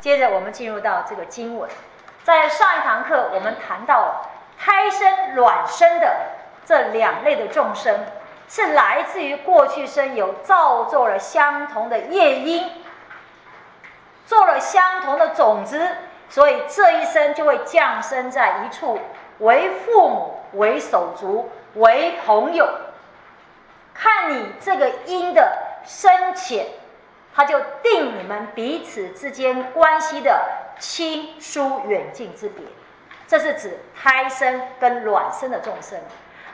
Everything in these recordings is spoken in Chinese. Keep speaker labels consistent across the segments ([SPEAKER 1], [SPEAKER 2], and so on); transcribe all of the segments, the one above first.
[SPEAKER 1] 接着我们进入到这个经文，在上一堂课我们谈到了胎生、卵生的这两类的众生，是来自于过去生有造作了相同的业因，做了相同的种子，所以这一生就会降生在一处，为父母、为手足、为朋友。看你这个因的深浅，他就定你们彼此之间关系的亲疏远近之别。这是指胎生跟卵生的众生。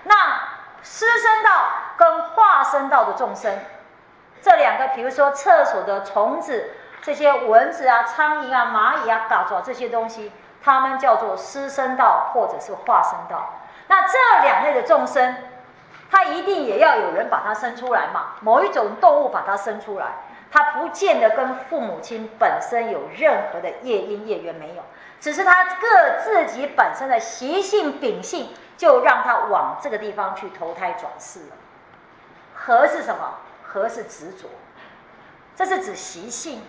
[SPEAKER 1] 那湿生道跟化生道的众生，这两个，比如说厕所的虫子、这些蚊子啊、苍蝇啊、蚂蚁啊、嘎爪这些东西，它们叫做湿生道或者是化生道。那这两类的众生。它一定也要有人把它生出来嘛？某一种动物把它生出来，他不见得跟父母亲本身有任何的业因业缘没有，只是他各自己本身的习性秉性，就让他往这个地方去投胎转世了。和是什么？和是执着，这是指习性。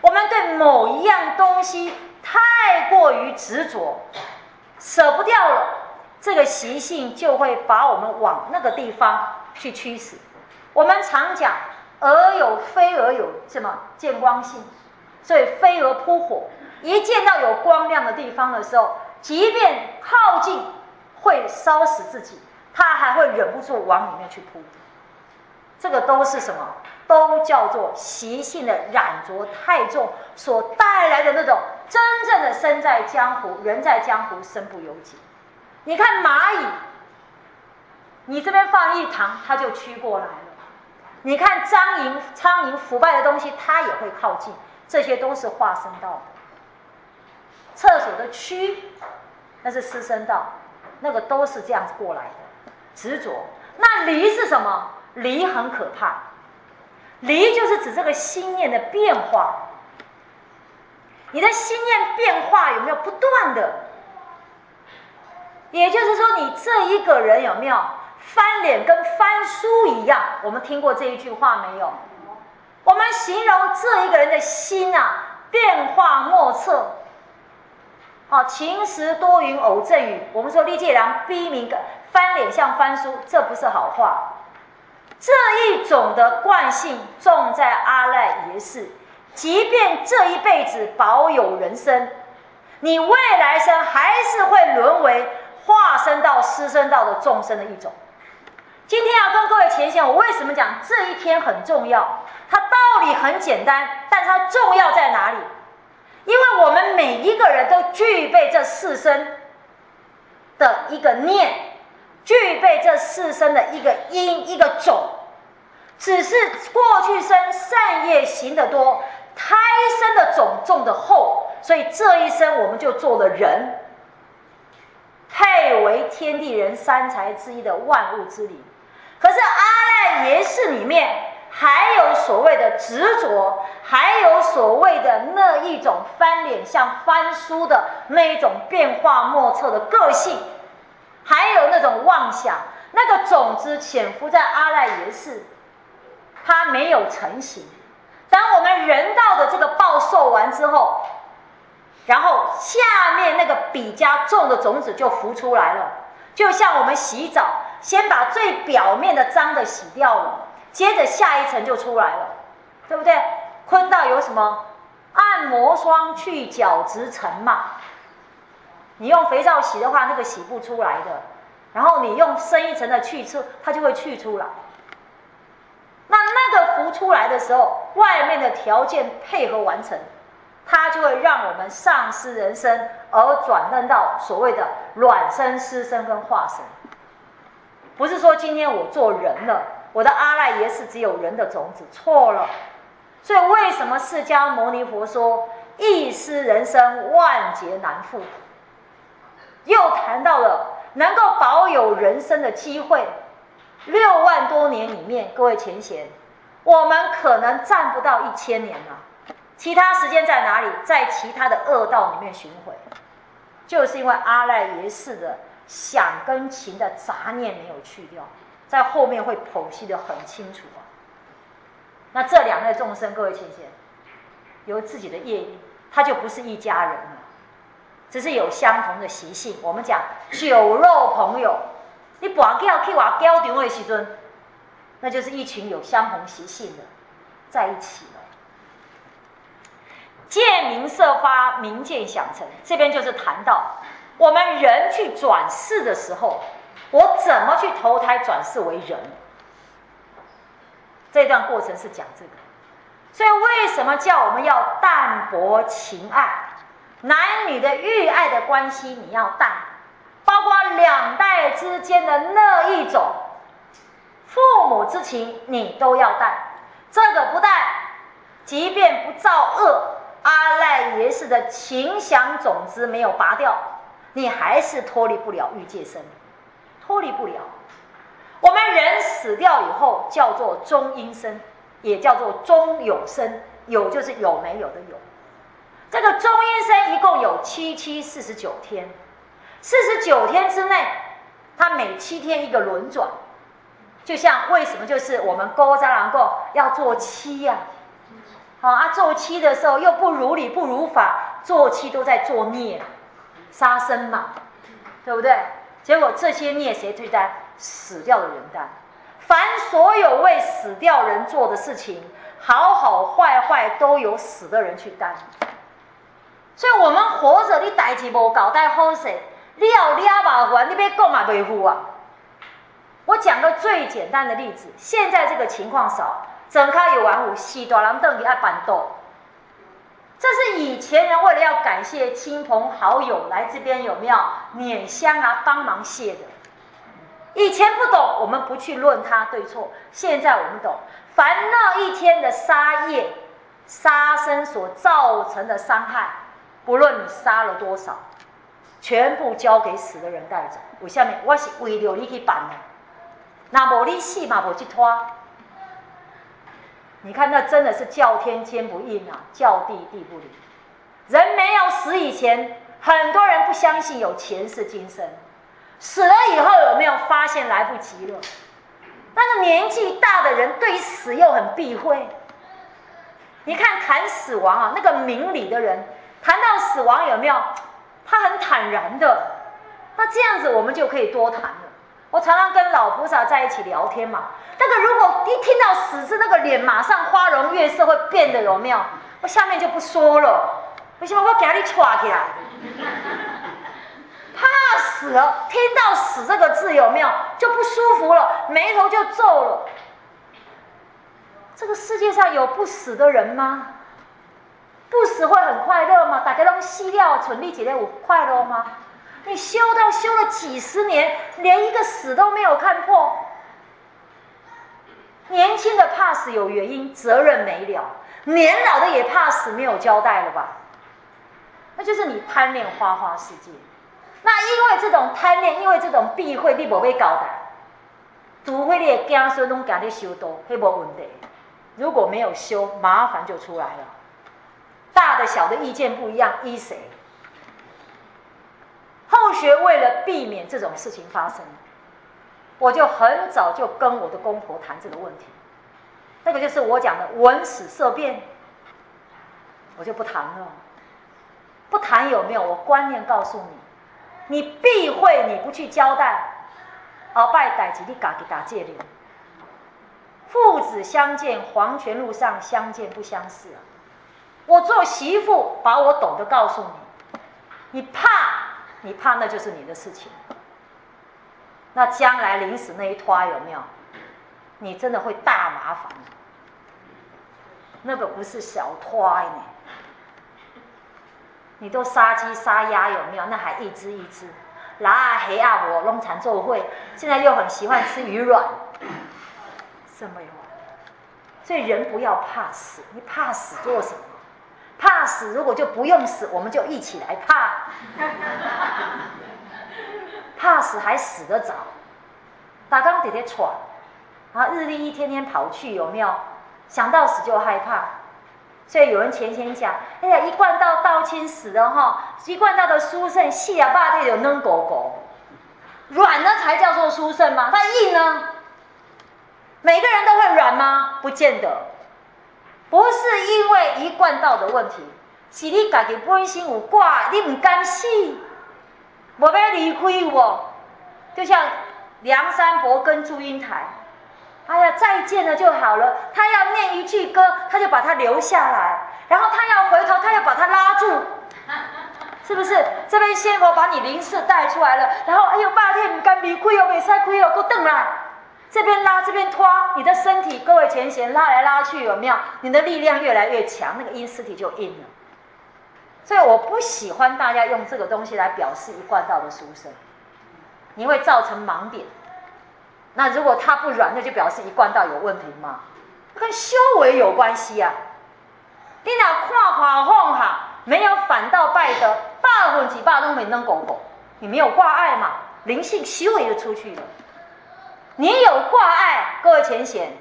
[SPEAKER 1] 我们对某一样东西太过于执着，舍不掉了。这个习性就会把我们往那个地方去驱使。我们常讲“蛾有飞蛾有什么见光性”，所以飞蛾扑火，一见到有光亮的地方的时候，即便靠近会烧死自己，它还会忍不住往里面去扑。这个都是什么？都叫做习性的染着太重所带来的那种真正的身在江湖，人在江湖，身不由己。你看蚂蚁，你这边放一糖，它就驱过来。你看苍蝇，苍蝇腐败的东西，它也会靠近。这些都是化身道的。厕所的蛆，那是湿生道，那个都是这样子过来的。执着，那离是什么？离很可怕，离就是指这个心念的变化。你的心念变化有没有不断的？也就是说，你这一个人有没有翻脸跟翻书一样？我们听过这一句话没有？我们形容这一个人的心啊，变化莫测。好，晴时多云偶阵雨。我们说李介良逼名翻脸像翻书，这不是好话。这一种的惯性重在阿赖耶识，即便这一辈子保有人生，你未来生还是会沦为。化身到师生道的众生的一种。今天要跟各位前贤，我为什么讲这一天很重要？它道理很简单，但它重要在哪里？因为我们每一个人都具备这四生的一个念，具备这四生的一个因一个种，只是过去生善业行得多，胎生的种种的厚，所以这一生我们就做了人。配为天地人三才之一的万物之灵，可是阿赖耶识里面还有所谓的执着，还有所谓的那一种翻脸像翻书的那一种变化莫测的个性，还有那种妄想，那个种子潜伏在阿赖耶识，它没有成型。当我们人道的这个报受完之后。然后下面那个比较重的种子就浮出来了，就像我们洗澡，先把最表面的脏的洗掉了，接着下一层就出来了，对不对？坤道有什么？按摩霜去角质层嘛。你用肥皂洗的话，那个洗不出来的。然后你用深一层的去出，它就会去出来。那那个浮出来的时候，外面的条件配合完成。它就会让我们丧失人生，而转任到所谓的卵生、湿生跟化生。不是说今天我做人了，我的阿赖耶是只有人的种子，错了。所以为什么释迦牟尼佛说一失人生，万劫难复？又谈到了能够保有人生的机会，六万多年里面，各位前贤，我们可能占不到一千年了。其他时间在哪里？在其他的恶道里面巡回，就是因为阿赖耶识的想跟情的杂念没有去掉，在后面会剖析的很清楚啊。那这两类众生，各位请先，有自己的业因，他就不是一家人了，只是有相同的习性。我们讲酒肉朋友，你跋筊去话交场的时阵，那就是一群有相同习性的在一起了。见名色花名见想成，这边就是谈到我们人去转世的时候，我怎么去投胎转世为人？这段过程是讲这个。所以，为什么叫我们要淡泊情爱？男女的欲爱的关系你要淡，包括两代之间的那一种父母之情，你都要淡。这个不但即便不造恶，阿赖耶识的情想种子没有拔掉，你还是脱离不了欲界身，脱离不了。我们人死掉以后，叫做中阴身。也叫做中有生，有就是有没有的有。这个中阴身一共有七七四十九天，四十九天之内，它每七天一个轮转，就像为什么就是我们勾扎郎够要做七呀？好啊，做七的时候又不如理不如法，做七都在作孽，杀生嘛，对不对？结果这些孽谁去担？死掉的人担。凡所有为死掉人做的事情，好好坏坏都由死的人去担。所以，我们活着，你代志无搞带好势，你要俩麻烦，你别讲嘛维护啊。我讲个最简单的例子，现在这个情况少，整开有玩物，四大郎凳你爱板豆。这是以前人为了要感谢亲朋好友来这边有没有捻香啊，帮忙谢的。以前不懂，我们不去论他对错。现在我们懂，烦恼一天的杀业、杀生所造成的伤害，不论你杀了多少，全部交给死的人带走。为下面我是为了你去办的，那无你死嘛无去拖。你看，那真的是叫天天不应啊，叫地地不灵。人没有死以前，很多人不相信有前世今生。死了以后有没有发现来不及了？但是年纪大的人对死又很避讳。你看谈死亡啊，那个明理的人谈到死亡有没有？他很坦然的。那这样子我们就可以多谈。我常常跟老菩萨在一起聊天嘛。那个如果一听到死字，那个脸马上花容月色会变得有没有？我下面就不说了。为什么我给你抓起来？怕死了，听到“死”这个字有没有就不舒服了，眉头就皱了。这个世界上有不死的人吗？不死会很快乐吗？大家都死掉，存力姐姐有快乐吗？你修到修了几十年，连一个死都没有看破。年轻的怕死有原因，责任没了；年老的也怕死，没有交代了吧？那就是你贪恋花花世界。那因为这种贪恋，因为这种避讳，你无被交代，除非你的家孙拢家你修多，迄无问题。如果没有修，麻烦就出来了。大的小的意见不一样，依谁？后学为了避免这种事情发生，我就很早就跟我的公婆谈这个问题。那个就是我讲的闻死色变，我就不谈了。不谈有没有？我观念告诉你。你避讳，你不去交代，鳌拜逮吉你嘎给打戒律。父子相见，黄泉路上相见不相识！我做媳妇，把我懂得告诉你，你怕，你怕那就是你的事情。那将来临死那一拖有没有？你真的会大麻烦。那个不是小拖呢。你都杀鸡杀鸭有没有？那还一只一只，拉黑阿伯弄残做会，现在又很喜欢吃鱼卵，什么有？所以人不要怕死，你怕死做什么？怕死如果就不用死，我们就一起来怕。怕死还死得早，打刚得得喘，啊，日历一天天跑去有没有？想到死就害怕。所以有人前前讲，哎呀，一贯道道亲死了哈，一贯道的书圣细啊，爸就有嫩狗狗，软呢才叫做书圣吗？那硬呢？每个人都会软吗？不见得，不是因为一贯道的问题，是你家己本身有挂，你唔甘死，无要离开我，就像梁山伯跟祝英台，哎呀，再见了就好了。他要念一句歌，他就把他留下来，然后他要回头，他要把他拉住，是不是？这边仙佛把你灵士带出来了，然后哎呦，霸天唔甘离开哦，未使开哦，给等来。这边拉，这边拖，你的身体，各位前贤拉来拉去，有没有？你的力量越来越强，那个阴尸体就硬了。所以我不喜欢大家用这个东西来表示一贯道的书生，你会造成盲点。那如果它不软，那就表示一贯道有问题吗？跟修为有关系啊。你俩跨跑晃哈，没有反道拜德，大混几霸都没能狗狗，你没有挂碍嘛，灵性修为就出去了。你有挂碍，各位前贤，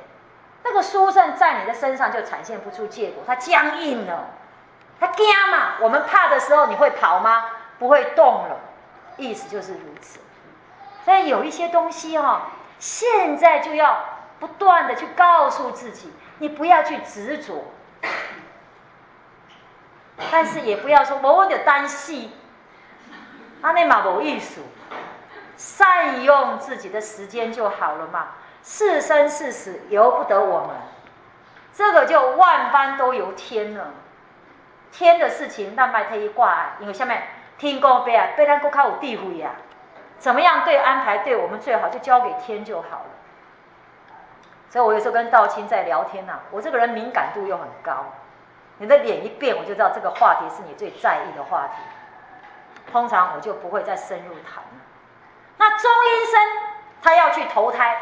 [SPEAKER 1] 那个书生在你的身上就展现不出结果，他僵硬了，他惊嘛。我们怕的时候，你会跑吗？不会动了，意思就是如此。所以有一些东西哈，现在就要不断的去告诉自己，你不要去执着，但是也不要说我有担心，阿内马无艺术。善用自己的时间就好了嘛。是生是死由不得我们，这个就万般都由天了。天的事情，那麦特一挂，因为下面天公伯啊，被咱国靠有地位呀，怎么样对安排对我们最好，就交给天就好了。所以我有时候跟道清在聊天呐，我这个人敏感度又很高，你的脸一变，我就知道这个话题是你最在意的话题，通常我就不会再深入谈。那中阴身他要去投胎，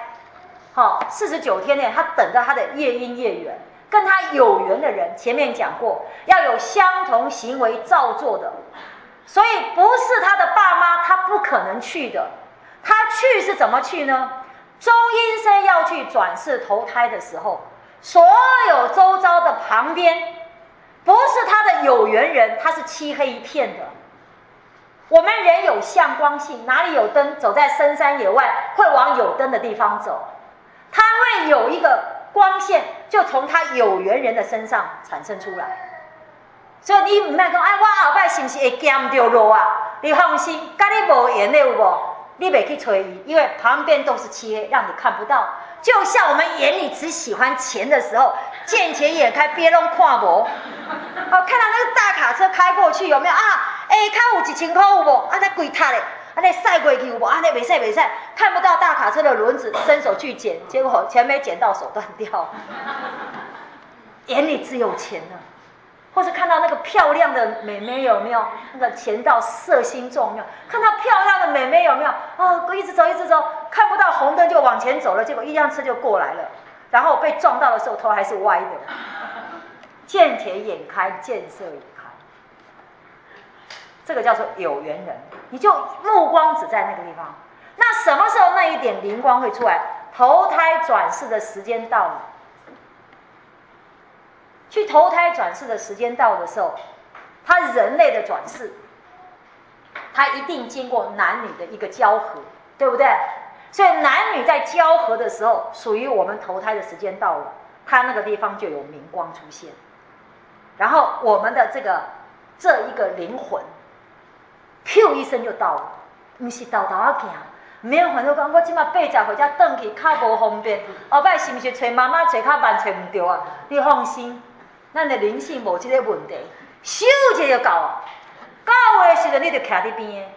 [SPEAKER 1] 好，四十九天内他等着他的夜阴夜缘，跟他有缘的人，前面讲过要有相同行为照做的，所以不是他的爸妈，他不可能去的。他去是怎么去呢？中阴身要去转世投胎的时候，所有周遭的旁边，不是他的有缘人，他是漆黑一片的。我们人有向光性，哪里有灯，走在深山野外，会往有灯的地方走。它会有一个光线，就从他有缘人的身上产生出来。所以你唔卖讲，哎，我后摆是不是会见到路啊？你放心，跟你无缘的有无？你别去催伊，因为旁边都是漆黑，让你看不到。就像我们眼里只喜欢钱的时候，见钱眼开，别人看无。哦，看到那个大卡车开过去，有没有啊？哎，卡有一千块有无？啊，那鬼塌嘞！啊，那晒过去有无？啊，那没晒没晒，看不到大卡车的轮子，伸手去捡，结果钱没捡到，手断掉。眼里只有钱呢，或是看到那个漂亮的美眉有没有？那个钱到色心重有？看到漂亮的美眉有没有？哦，一直走一直走，看不到红灯就往前走了，结果一辆车就过来了，然后被撞到的时候头还是歪的。见钱眼开，见色。这个叫做有缘人，你就目光只在那个地方。那什么时候那一点灵光会出来？投胎转世的时间到了，去投胎转世的时间到的时候，他人类的转世，他一定经过男女的一个交合，对不对？所以男女在交合的时候，属于我们投胎的时间到了，他那个地方就有明光出现，然后我们的这个这一个灵魂。Q 一声就到了，不是豆豆啊行，免烦恼讲我即马八十岁才转去，较无方便。后摆是毋是找妈妈找较慢，找唔着啊？你放心，咱的灵性无即个问题，咻一下就到啊！到的时阵你就徛伫边。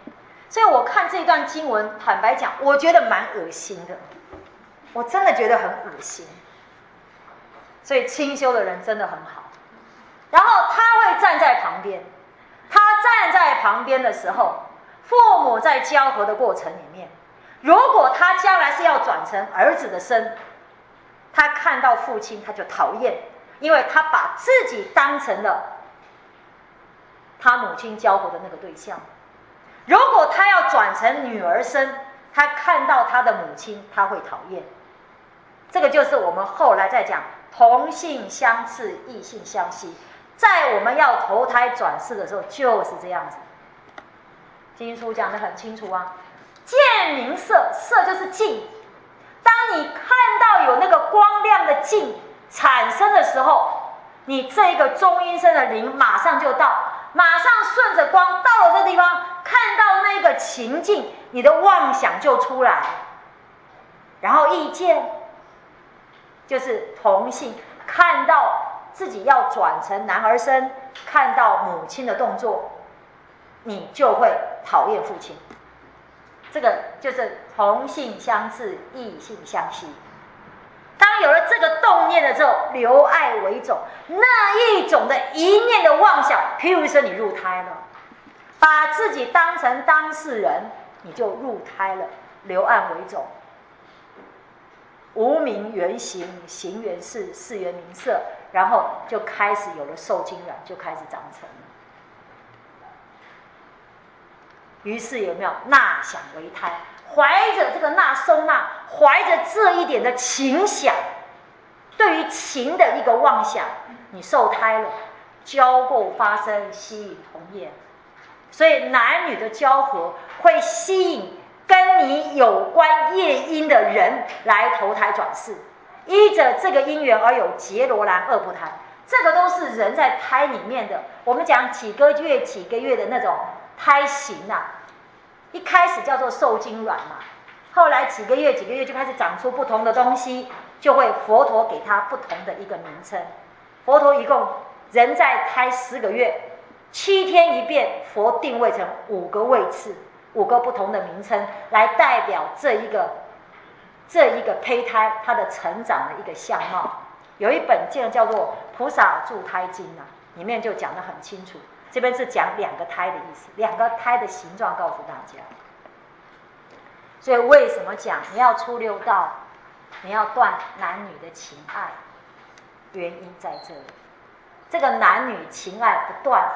[SPEAKER 1] 所以我看这段经文，坦白讲，我觉得蛮恶心的，我真的觉得很恶心。所以清修的人真的很好，然后他会站在旁边。他站在旁边的时候，父母在交合的过程里面，如果他将来是要转成儿子的身，他看到父亲他就讨厌，因为他把自己当成了他母亲交合的那个对象。如果他要转成女儿身，他看到他的母亲他会讨厌。这个就是我们后来在讲同性相斥，异性相吸。在我们要投胎转世的时候，就是这样子。经书讲的很清楚啊，见明色，色就是镜。当你看到有那个光亮的镜产生的时候，你这个中阴身的灵马上就到，马上顺着光到了这地方，看到那个情境，你的妄想就出来。然后意见就是同性看到自己要转成男儿身，看到母亲的动作，你就会讨厌父亲。这个就是同性相斥，异性相吸。当有了这个动念的时候，留爱为种，那一种的一念的妄想，譬如说你入胎了，把自己当成当事人，你就入胎了，留爱为种。无名原形，形原事，事原名色，然后就开始有了受精卵，就开始长成。于是有没有纳想为胎？怀着这个纳收纳，怀着这一点的情想，对于情的一个妄想，你受胎了，交媾发生，吸引同业，所以男女的交合会吸引跟你有关业因的人来投胎转世，依着这个因缘而有结罗兰二不胎，这个都是人在胎里面的。我们讲几个月几个月的那种胎形啊。一开始叫做受精卵嘛，后来几个月几个月就开始长出不同的东西，就会佛陀给它不同的一个名称。佛陀一共人在胎十个月，七天一变，佛定位成五个位次，五个不同的名称来代表这一个这一个胚胎它的成长的一个相貌。有一本经叫做《菩萨助胎经》啊，里面就讲得很清楚。这边是讲两个胎的意思，两个胎的形状告诉大家。所以为什么讲你要出六道，你要断男女的情爱，原因在这里。这个男女情爱不断，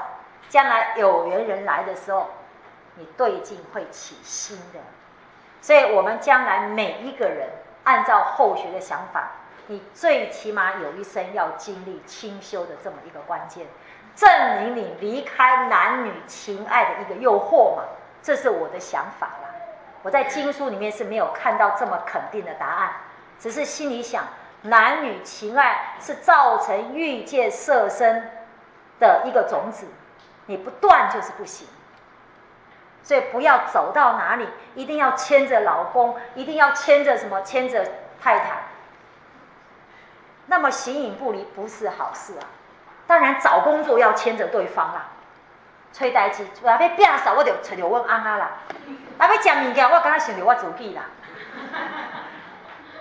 [SPEAKER 1] 将来有缘人来的时候，你对镜会起心的。所以我们将来每一个人，按照后学的想法，你最起码有一生要经历清修的这么一个关键。证明你离开男女情爱的一个诱惑嘛？这是我的想法啦。我在经书里面是没有看到这么肯定的答案，只是心里想，男女情爱是造成欲界色身的一个种子，你不断就是不行。所以不要走到哪里，一定要牵着老公，一定要牵着什么，牵着太太，那么形影不离不是好事啊。当然，找工作要牵着对方啦。吹代志，我要变少，我就找着我阿妈啦。啊，要食物件，我刚刚想着我自己啦。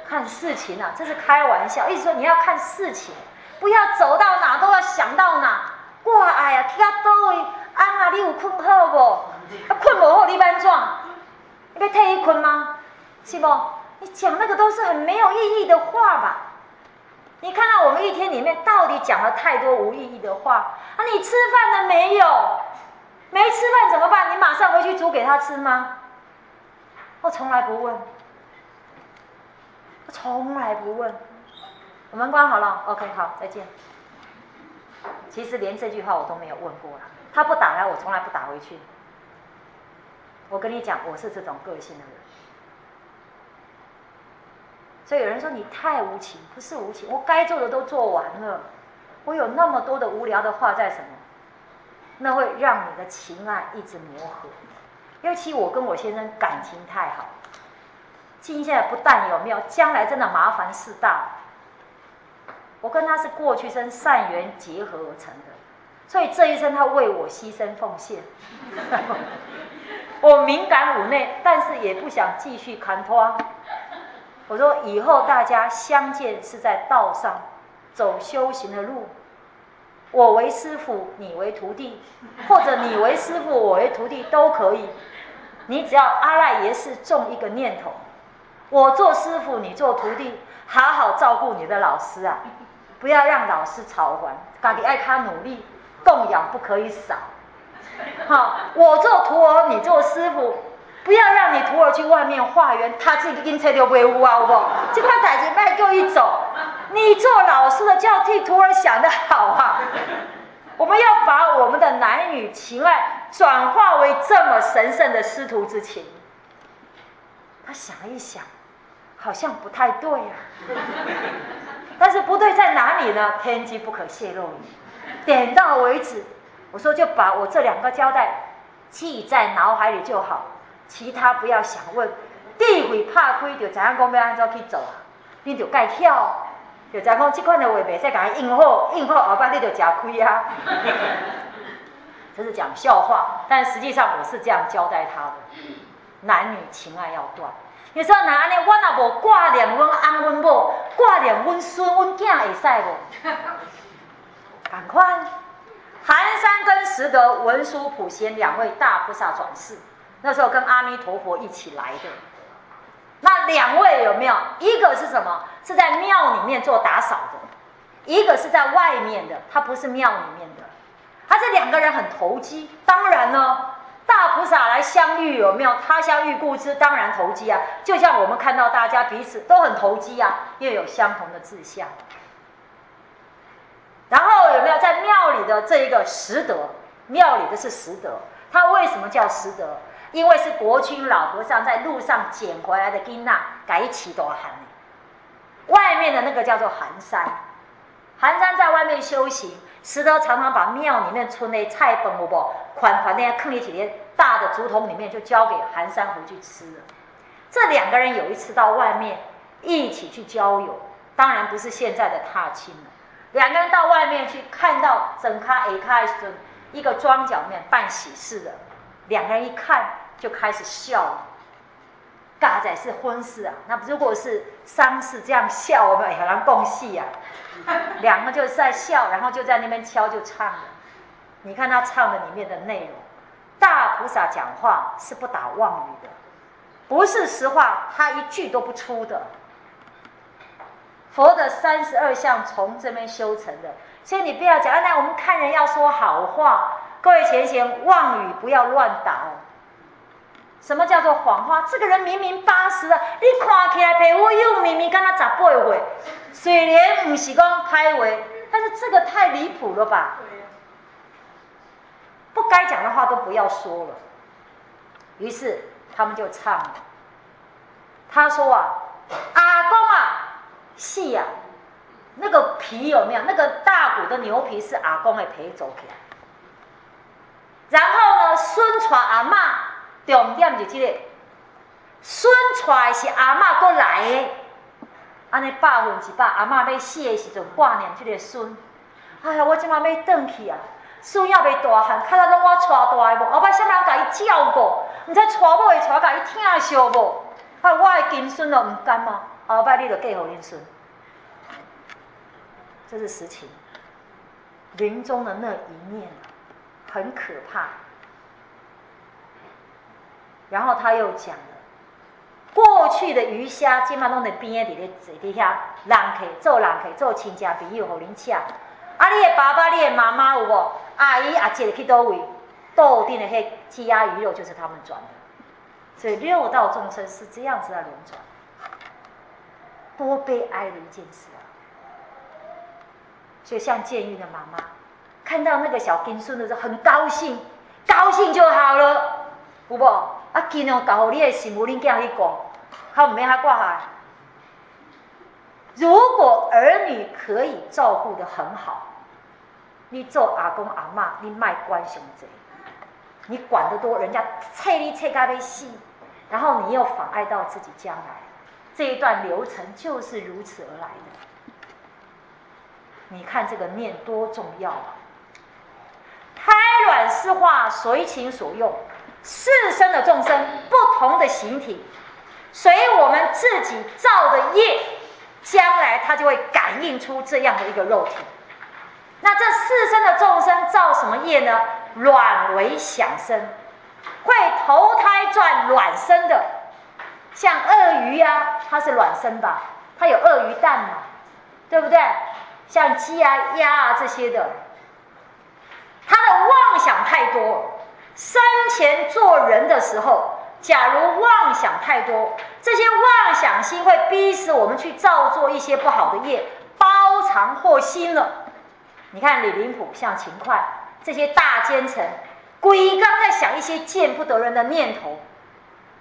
[SPEAKER 1] 看事情啊，这是开玩笑，意思说你要看事情，不要走到哪都要想到哪。哇，哎呀，去到倒位，阿妈你有困好不？困不好你安怎？你要替伊困吗？是不？你讲那个都是很没有意义的话吧？你看到我们一天里面到底讲了太多无意义的话啊？你吃饭了没有？没吃饭怎么办？你马上回去煮给他吃吗？我从来不问，我从来不问。我们关好了，OK，好，再见。其实连这句话我都没有问过了。他不打来，我从来不打回去。我跟你讲，我是这种个性的人。所以有人说你太无情，不是无情，我该做的都做完了，我有那么多的无聊的话在什么？那会让你的情爱一直磨合。尤其我跟我先生感情太好，今现在不但有没有，将来真的麻烦事大。我跟他是过去生善缘结合而成的，所以这一生他为我牺牲奉献。我敏感五内，但是也不想继续砍拖。我说以后大家相见是在道上走修行的路，我为师傅，你为徒弟，或者你为师傅，我为徒弟都可以。你只要阿赖耶识种一个念头，我做师傅，你做徒弟，好好照顾你的老师啊，不要让老师吵还，赶紧爱他努力，供养不可以少。好，我做徒儿，你做师傅。不要让你徒儿去外面化缘，他自己因车就威武啊，好不？这块台子卖够一走，你做老师的就要替徒儿想的好啊。我们要把我们的男女情爱转化为这么神圣的师徒之情。他想了一想，好像不太对啊。但是不对在哪里呢？天机不可泄露，点到为止。我说就把我这两个交代记在脑海里就好，其他不要想问。地会怕亏，就知影讲要安怎去做啊？你就该跳，就知讲这款的话袂使甲伊用好，应好后摆你就吃亏啊。这是讲笑话，但实际上我是这样交代他的：男女情爱要断。你说那安尼，我若无挂念阮翁阮某，挂念阮孙阮囝会使无？赶快！寒山跟拾得文殊普贤两位大菩萨转世，那时候跟阿弥陀佛一起来的。那两位有没有？一个是什么？是在庙里面做打扫的，一个是在外面的，他不是庙里面的。他这两个人很投机，当然呢，大菩萨来相遇有没有？他乡遇故知，当然投机啊。就像我们看到大家彼此都很投机啊，又有相同的志向。然后有没有在庙里的这一个拾德？庙里的是拾德，他为什么叫拾德？因为是国君老和尚在路上捡回来的金娜，改起多寒。外面的那个叫做寒山，寒山在外面修行，拾得常常把庙里面存的菜本不不，款款那些坑里几连大的竹筒里面就交给寒山回去吃了。这两个人有一次到外面一起去郊游，当然不是现在的踏青了。两个人到外面去，看到整咖 A 咖一个庄脚面办喜事的，两个人一看就开始笑了。嘎仔是婚事啊，那如果是丧事这样笑，我们很难共戏啊。两个就在笑，然后就在那边敲就唱了。你看他唱的里面的内容，大菩萨讲话是不打妄语的，不是实话，他一句都不出的。佛的三十二相从这边修成的，所以你不要讲。那我们看人要说好话，各位前贤，妄语不要乱打哦。什么叫做谎话？这个人明明八十了，你看起来皮肤又明明跟他十八岁，虽然不是讲开为，但是这个太离谱了吧？不该讲的话都不要说了。于是他们就唱了。他说啊，阿公啊。是呀，那个皮有没有？那个大骨的牛皮是阿公的皮做起来。然后呢，孙传阿妈重点就这个，孙传是阿妈过来的，安尼百分之百，阿妈要死的时阵挂念这个孙。哎呀，我今晚要转去啊，孙要未大汉，看到拢我带大的无？后摆啥物人甲伊照顾？毋知娶某会娶甲伊疼惜无？啊，我的金孙都毋甘啊？后摆你就嫁互恁孙，这是实情。临终的那一念很可怕。然后他又讲了，过去的鱼虾今嘛拢在边伫咧坐底下，人客做人客做亲戚朋友互恁请。啊，你的爸爸、你的妈妈有无？阿姨、阿姐去倒位？斗定的迄鸡鸭鱼肉就是他们转的。所以六道众生是这样子在轮转。多悲哀的一件事啊！就像监狱的妈妈看到那个小金孙的时候，很高兴，高兴就好了，有无？啊，尽量搞好你的心，母恁囝去讲，他唔免他挂海。如果儿女可以照顾的很好，你做阿公阿妈，你卖关胸贼，你管得多，人家催你催咖啡死，然后你又妨碍到自己将来。这一段流程就是如此而来的。你看这个念多重要啊！胎卵是化，随情所用，四生的众生不同的形体，随我们自己造的业，将来它就会感应出这样的一个肉体。那这四生的众生造什么业呢？卵为响生，会投胎转卵生的。像鳄鱼呀，它是卵生吧？它有鳄鱼蛋嘛，对不对？像鸡啊、鸭啊这些的，他的妄想太多。生前做人的时候，假如妄想太多，这些妄想心会逼使我们去造作一些不好的业，包藏祸心了。你看李林甫、像秦桧这些大奸臣，鬼刚在想一些见不得人的念头。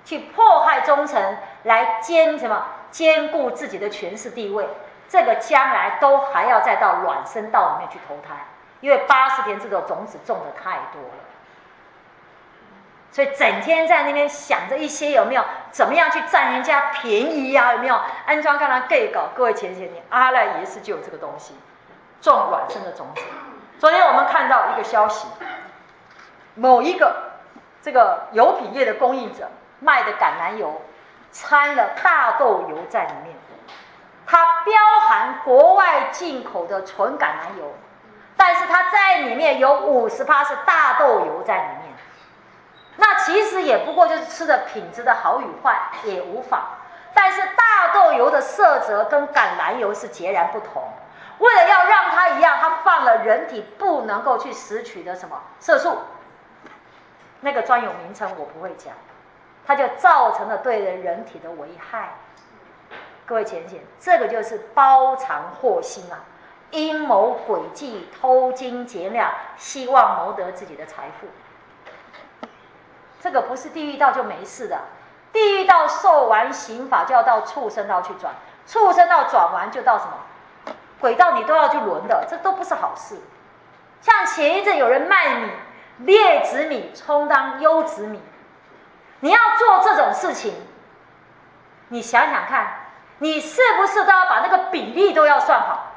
[SPEAKER 1] 去迫害忠臣，来兼什么？兼顾自己的权势地位，这个将来都还要再到卵生道里面去投胎，因为八十天这种种子种的太多了，所以整天在那边想着一些有没有怎么样去占人家便宜呀？有没有安装看他 gay 搞？各位前些年阿赖耶识就有这个东西，种卵生的种子。昨天我们看到一个消息，某一个这个油品业的供应者卖的橄榄油掺了大豆油在里面，它标含国外进口的纯橄榄油，但是它在里面有五十趴是大豆油在里面，那其实也不过就是吃的品质的好与坏也无妨，但是大豆油的色泽跟橄榄油是截然不同。为了要让它一样，它放了人体不能够去拾取的什么色素，那个专有名称我不会讲，它就造成了对人人体的危害。各位浅浅，这个就是包藏祸心啊，阴谋诡计、偷金劫粮，希望谋得自己的财富。这个不是地狱道就没事的，地狱道受完刑法就要到畜生道去转，畜生道转完就到什么？轨道你都要去轮的，这都不是好事。像前一阵有人卖米，劣质米充当优质米，你要做这种事情，你想想看，你是不是都要把那个比例都要算好？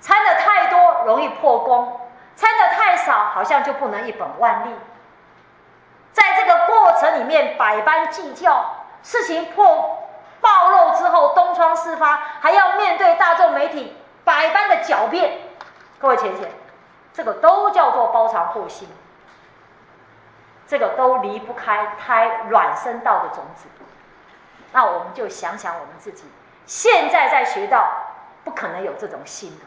[SPEAKER 1] 掺的太多容易破功，掺的太少好像就不能一本万利。在这个过程里面百般计较，事情破暴露之后东窗事发，还要面对大众媒体。百般的狡辩，各位浅浅，这个都叫做包藏祸心，这个都离不开胎卵生道的种子。那我们就想想我们自己，现在在学到，不可能有这种心的，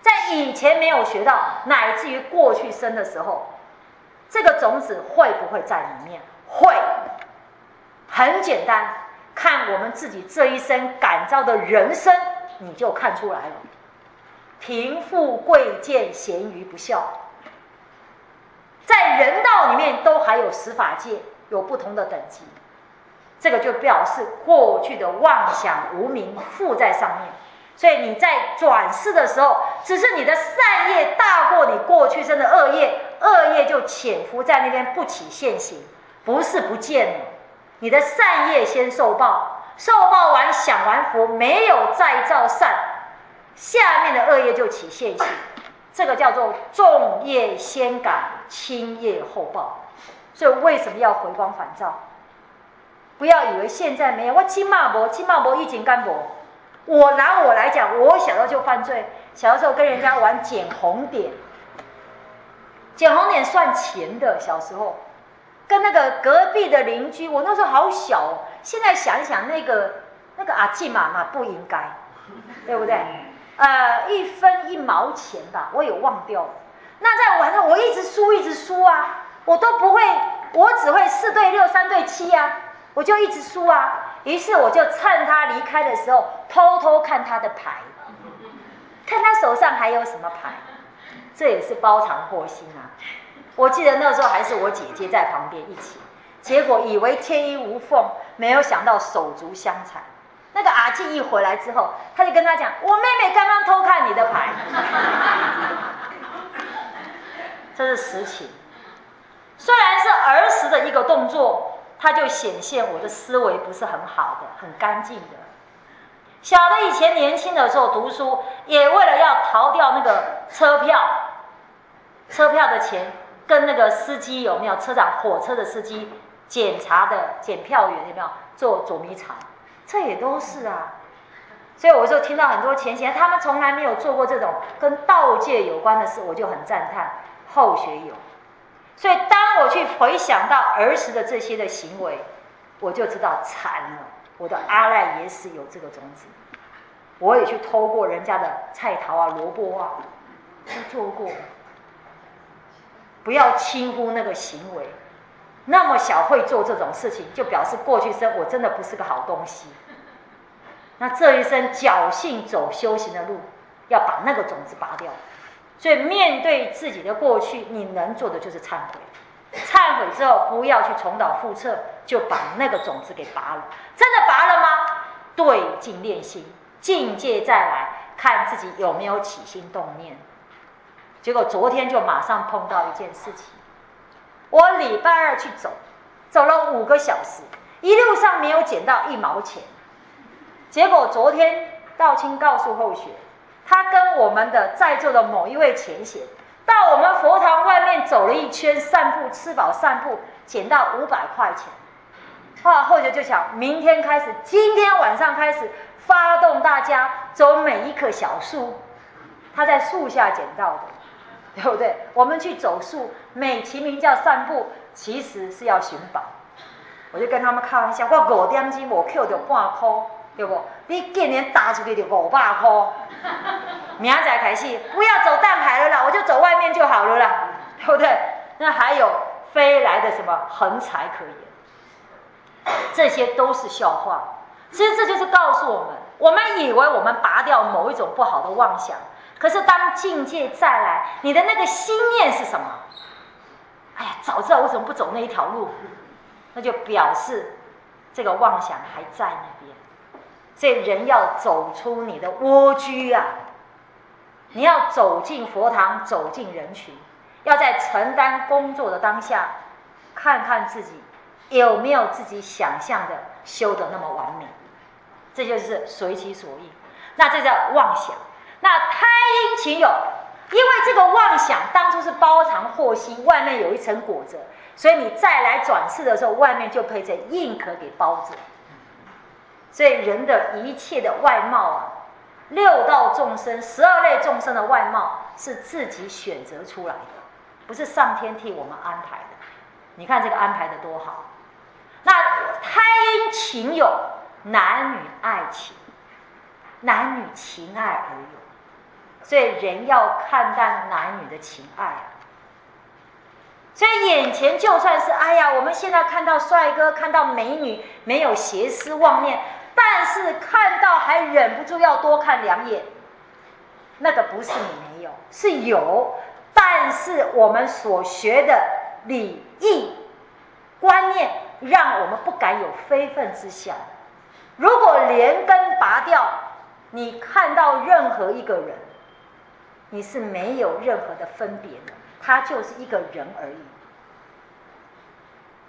[SPEAKER 1] 在以前没有学到，乃至于过去生的时候，这个种子会不会在里面？会，很简单，看我们自己这一生感召的人生，你就看出来了。贫富贵贱贤愚不孝，在人道里面都还有十法界，有不同的等级。这个就表示过去的妄想无名附在上面，所以你在转世的时候，只是你的善业大过你过去生的恶业，恶业就潜伏在那边不起现行，不是不见了。你的善业先受报，受报完享完福，没有再造善。下面的恶业就起现行，这个叫做重业先感，轻业后报。所以为什么要回光返照？不要以为现在没有，我亲骂伯，亲骂伯，一紧干伯。我拿我来讲，我小时候就犯罪，小的时候跟人家玩捡红点，捡红点算钱的。小时候跟那个隔壁的邻居，我那时候好小，哦现在想一想，那个那个阿季妈妈不应该，对不对？呃，一分一毛钱吧，我也忘掉了。那在玩的，我一直输，一直输啊，我都不会，我只会四对六，三对七啊，我就一直输啊。于是我就趁他离开的时候，偷偷看他的牌，看他手上还有什么牌，这也是包藏祸心啊。我记得那时候还是我姐姐在旁边一起，结果以为天衣无缝，没有想到手足相残。那个阿静一回来之后，他就跟他讲：“我妹妹刚刚偷看你的牌。”这是实情。虽然是儿时的一个动作，它就显现我的思维不是很好的、很干净的。小的以前年轻的时候读书，也为了要逃掉那个车票，车票的钱跟那个司机有没有车长、火车的司机检查的检票员有没有做捉迷藏。这也都是啊，所以我就听到很多前贤，他们从来没有做过这种跟盗窃有关的事，我就很赞叹。后学有，所以当我去回想到儿时的这些的行为，我就知道惨了。我的阿赖耶识有这个种子，我也去偷过人家的菜桃啊、萝卜啊，都做过。不要轻忽那个行为。那么小会做这种事情，就表示过去生我真的不是个好东西。那这一生侥幸走修行的路，要把那个种子拔掉。所以面对自己的过去，你能做的就是忏悔。忏悔之后，不要去重蹈覆辙，就把那个种子给拔了。真的拔了吗？对镜练心，境界再来看自己有没有起心动念。结果昨天就马上碰到一件事情，我礼拜二去走，走了五个小时，一路上没有捡到一毛钱。结果昨天道清告诉后雪，他跟我们的在座的某一位前贤，到我们佛堂外面走了一圈，散步吃饱散步，捡到五百块钱。啊，后者就想，明天开始，今天晚上开始发动大家走每一棵小树，他在树下捡到的。对不对？我们去走树，美其名叫散步，其实是要寻宝。我就跟他们开玩笑，我五点钟我扣掉半块，对不？你今年打出去就五百块。明仔开始不要走淡海了啦，我就走外面就好了啦，对不对？那还有飞来的什么横财可言？这些都是笑话。其实这就是告诉我们，我们以为我们拔掉某一种不好的妄想。可是当境界再来，你的那个心念是什么？哎呀，早知道为什么不走那一条路？那就表示这个妄想还在那边。所以人要走出你的蜗居啊！你要走进佛堂，走进人群，要在承担工作的当下，看看自己有没有自己想象的修的那么完美。这就是随其所应。那这叫妄想。那贪因情有，因为这个妄想当初是包藏祸心，外面有一层裹着，所以你再来转世的时候，外面就被这硬壳给包着。所以人的一切的外貌啊，六道众生、十二类众生的外貌是自己选择出来的，不是上天替我们安排的。你看这个安排的多好。那胎因情有，男女爱情，男女情爱而有。所以人要看淡男女的情爱啊！所以眼前就算是哎呀，我们现在看到帅哥、看到美女，没有邪思妄念，但是看到还忍不住要多看两眼。那个不是你没有，是有，但是我们所学的礼义观念，让我们不敢有非分之想。如果连根拔掉，你看到任何一个人。你是没有任何的分别的，他就是一个人而已，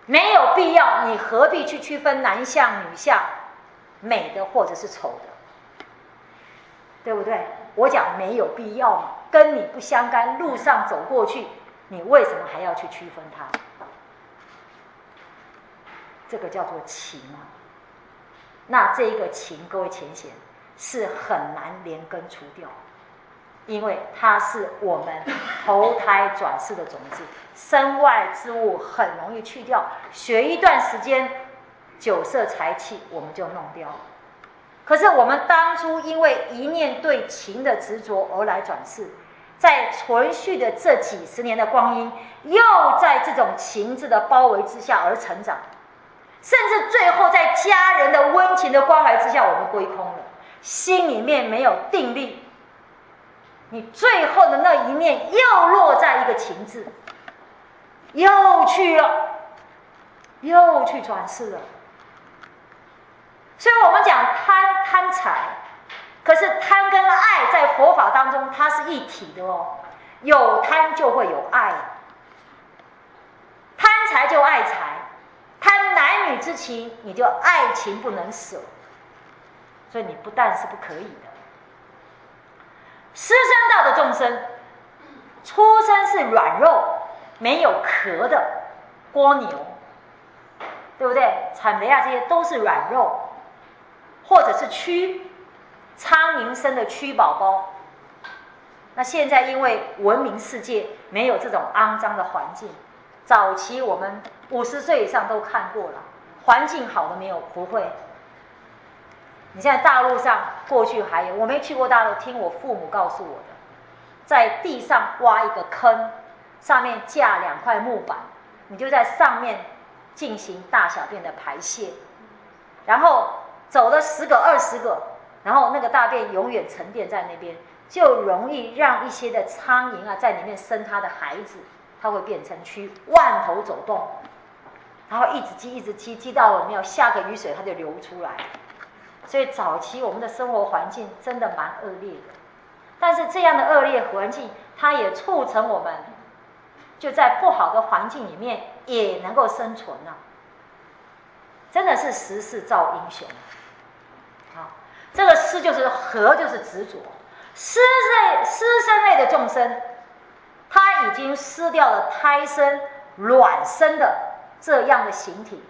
[SPEAKER 1] 没有必要，你何必去区分男相女相，美的或者是丑的，对不对？我讲没有必要嘛，跟你不相干，路上走过去，你为什么还要去区分它？这个叫做情啊。那这一个情，各位浅显是很难连根除掉。因为它是我们投胎转世的种子，身外之物很容易去掉，学一段时间，酒色财气我们就弄掉了。可是我们当初因为一念对情的执着而来转世，在存续的这几十年的光阴，又在这种情字的包围之下而成长，甚至最后在家人的温情的关怀之下，我们归空了，心里面没有定力。你最后的那一面又落在一个情字，又去了，又去转世了。所以我们讲贪贪财，可是贪跟爱在佛法当中它是一体的哦，有贪就会有爱，贪财就爱财，贪男女之情你就爱情不能舍，所以你不但是不可以的。师生道的众生，出生是软肉，没有壳的蜗牛，对不对？产雷啊，这些都是软肉，或者是蛆，苍蝇生的蛆宝宝。那现在因为文明世界没有这种肮脏的环境，早期我们五十岁以上都看过了，环境好的没有不会。你现在大陆上过去还有，我没去过大陆，听我父母告诉我的，在地上挖一个坑，上面架两块木板，你就在上面进行大小便的排泄，然后走了十个二十个，然后那个大便永远沉淀在那边，就容易让一些的苍蝇啊在里面生它的孩子，它会变成蛆，万头走动，然后一直积一直积，积到了没有下个雨水它就流出来。所以早期我们的生活环境真的蛮恶劣的。但是这样的恶劣环境，它也促成我们就在不好的环境里面也能够生存啊！真的是时势造英雄。好，这个师就是和，就是执着。师类师生类的众生，他已经失掉了胎生、卵生的这样的形体，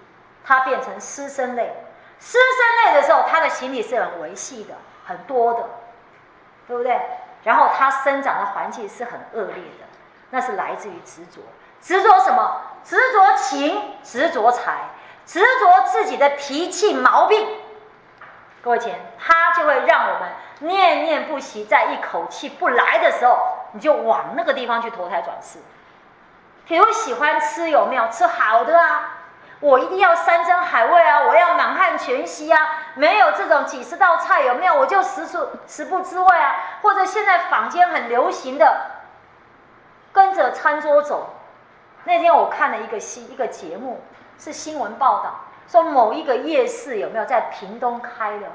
[SPEAKER 1] 他变成师生类。师生类的时候，他的形体是很维系的、很多的，对不对？然后他生长的环境是很恶劣的，那是来自于执着。执着什么？执着情，执着财，执着自己的脾气毛病。各位姐，他就会让我们念念不息，在一口气不来的时候，你就往那个地方去投胎转世。比如喜欢吃有没有？吃好的啊。我一定要山珍海味啊！我要满汉全席啊！没有这种几十道菜有没有？我就食出食不知味啊！或者现在坊间很流行的，跟着餐桌走。那天我看了一个戏一个节目，是新闻报道，说某一个夜市有没有在屏东开了，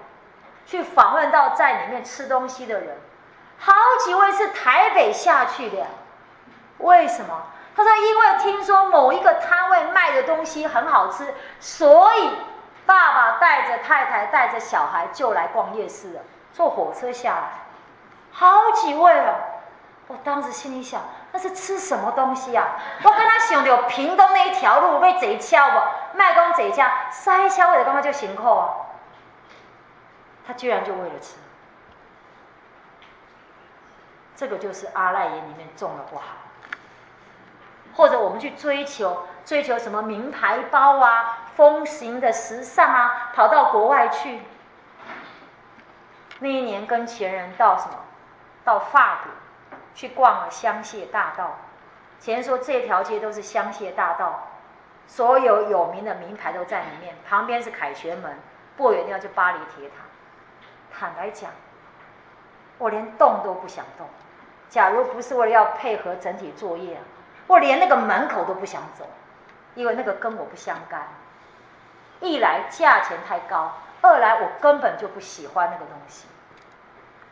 [SPEAKER 1] 去访问到在里面吃东西的人，好几位是台北下去的，为什么？他说：“因为听说某一个摊位卖的东西很好吃，所以爸爸带着太太带着小孩就来逛夜市了。坐火车下来，好几位了。我当时心里想，那是吃什么东西啊？我跟他想着屏东那一条路被贼敲不？卖光贼家塞敲的刚刚就行扣啊。他居然就为了吃，这个就是阿赖耶里面种的不好。”或者我们去追求追求什么名牌包啊、风行的时尚啊，跑到国外去。那一年跟前人到什么？到法国去逛了香榭大道。前人说这条街都是香榭大道，所有有名的名牌都在里面。旁边是凯旋门，不远地方就巴黎铁塔。坦白讲，我连动都不想动。假如不是为了要配合整体作业。我连那个门口都不想走，因为那个跟我不相干。一来价钱太高，二来我根本就不喜欢那个东西。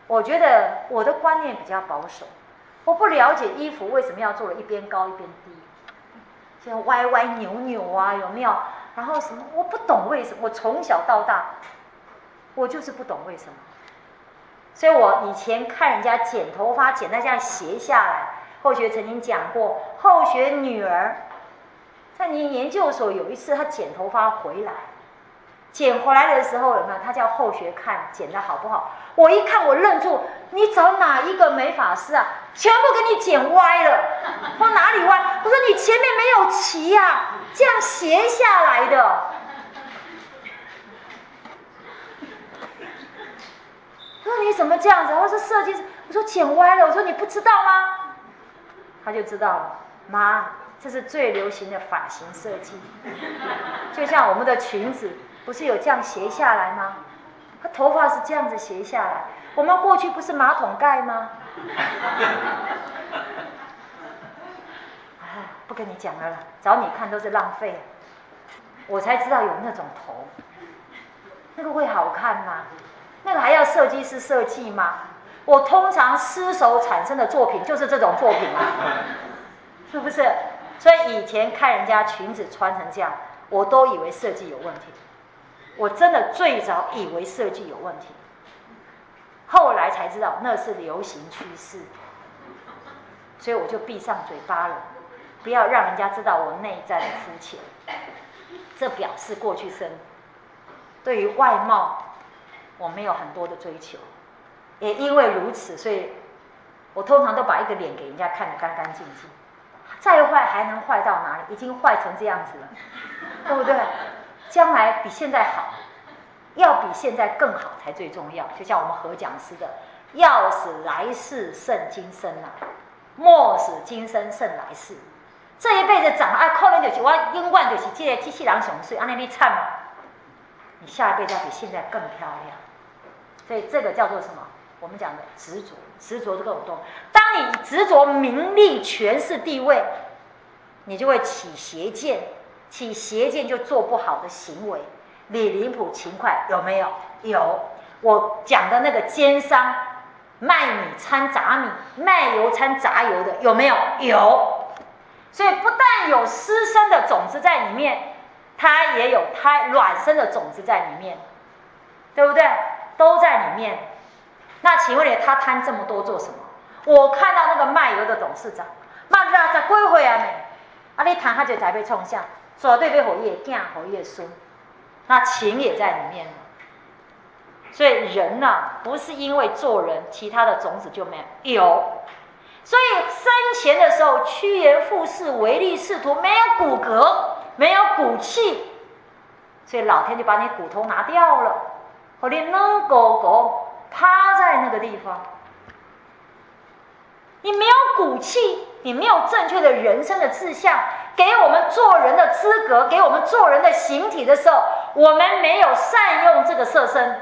[SPEAKER 1] 我觉得我的观念比较保守，我不了解衣服为什么要做的一边高一边低，像歪歪扭扭啊，有没有？然后什么？我不懂为什么，我从小到大，我就是不懂为什么。所以我以前看人家剪头发，剪到这样斜下来。后学曾经讲过，后学女儿在你研究所有一次，她剪头发回来，剪回来的时候有没有？他叫后学看剪的好不好？我一看我愣住，你找哪一个美发师啊？全部给你剪歪了。往哪里歪？我说你前面没有齐呀，这样斜下来的。我说你怎么这样子？我说设计师，我说剪歪了。我说你不知道吗？他就知道了，妈，这是最流行的发型设计，就像我们的裙子不是有这样斜下来吗？他头发是这样子斜下来，我们过去不是马桶盖吗？哎，不跟你讲了，找你看都是浪费，我才知道有那种头，那个会好看吗？那个还要设计师设计吗？我通常失手产生的作品就是这种作品啊，是不是？所以以前看人家裙子穿成这样，我都以为设计有问题。我真的最早以为设计有问题，后来才知道那是流行趋势，所以我就闭上嘴巴了，不要让人家知道我内在的肤浅。这表示过去生对于外貌我没有很多的追求。也因为如此，所以我通常都把一个脸给人家看得干干净净。再坏还能坏到哪里？已经坏成这样子了，对不对？将来比现在好，要比现在更好才最重要。就像我们何讲师的，要使来世胜今生啊，莫使今生胜来世。这一辈子长啊，可能就是我永远就是这个机器人上水，安尼你惨嘛？你下一辈子要比现在更漂亮。所以这个叫做什么？我们讲的执着，执着这个动。当你执着名利、权势、地位，你就会起邪见，起邪见就做不好的行为。李林甫勤快有没有？有。我讲的那个奸商，卖米掺杂米，卖油掺杂油的，有没有？有。所以不但有私生的种子在里面，它也有胎卵生的种子在里面，对不对？都在里面。那请问你，他贪这么多做什么？我看到那个卖油的董事长，卖六十几岁啊，没？啊，你谈他就才被冲向，绝对被火叶干，火叶孙，那情也在里面所以人呢，不是因为做人，其他的种子就没有。所以生前的时候，趋炎附势、唯利是图，没有骨骼，没有骨气，所以老天就把你骨头拿掉了，和你能狗狗趴在那个地方。你没有骨气，你没有正确的人生的志向，给我们做人的资格，给我们做人的形体的时候，我们没有善用这个色身，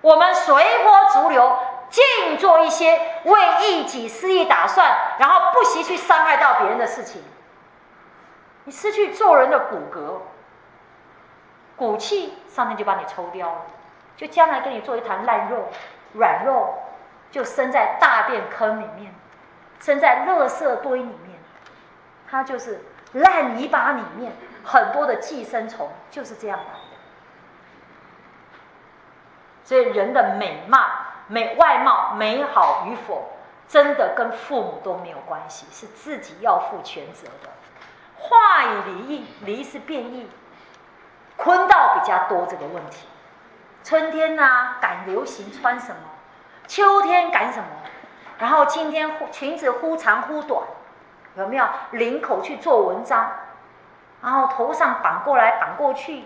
[SPEAKER 1] 我们随波逐流。尽做一些为一己私利打算，然后不惜去伤害到别人的事情，你失去做人的骨骼、骨气，上天就把你抽掉了，就将来给你做一坛烂肉、软肉，就生在大便坑里面，生在垃圾堆里面，它就是烂泥巴里面很多的寄生虫，就是这样来的。所以人的美貌。美外貌美好与否，真的跟父母都没有关系，是自己要负全责的。话以离异，离是变异，坤道比较多这个问题。春天呢，赶流行穿什么？秋天赶什么？然后今天裙子忽长忽短，有没有领口去做文章？然后头上绑过来绑过去，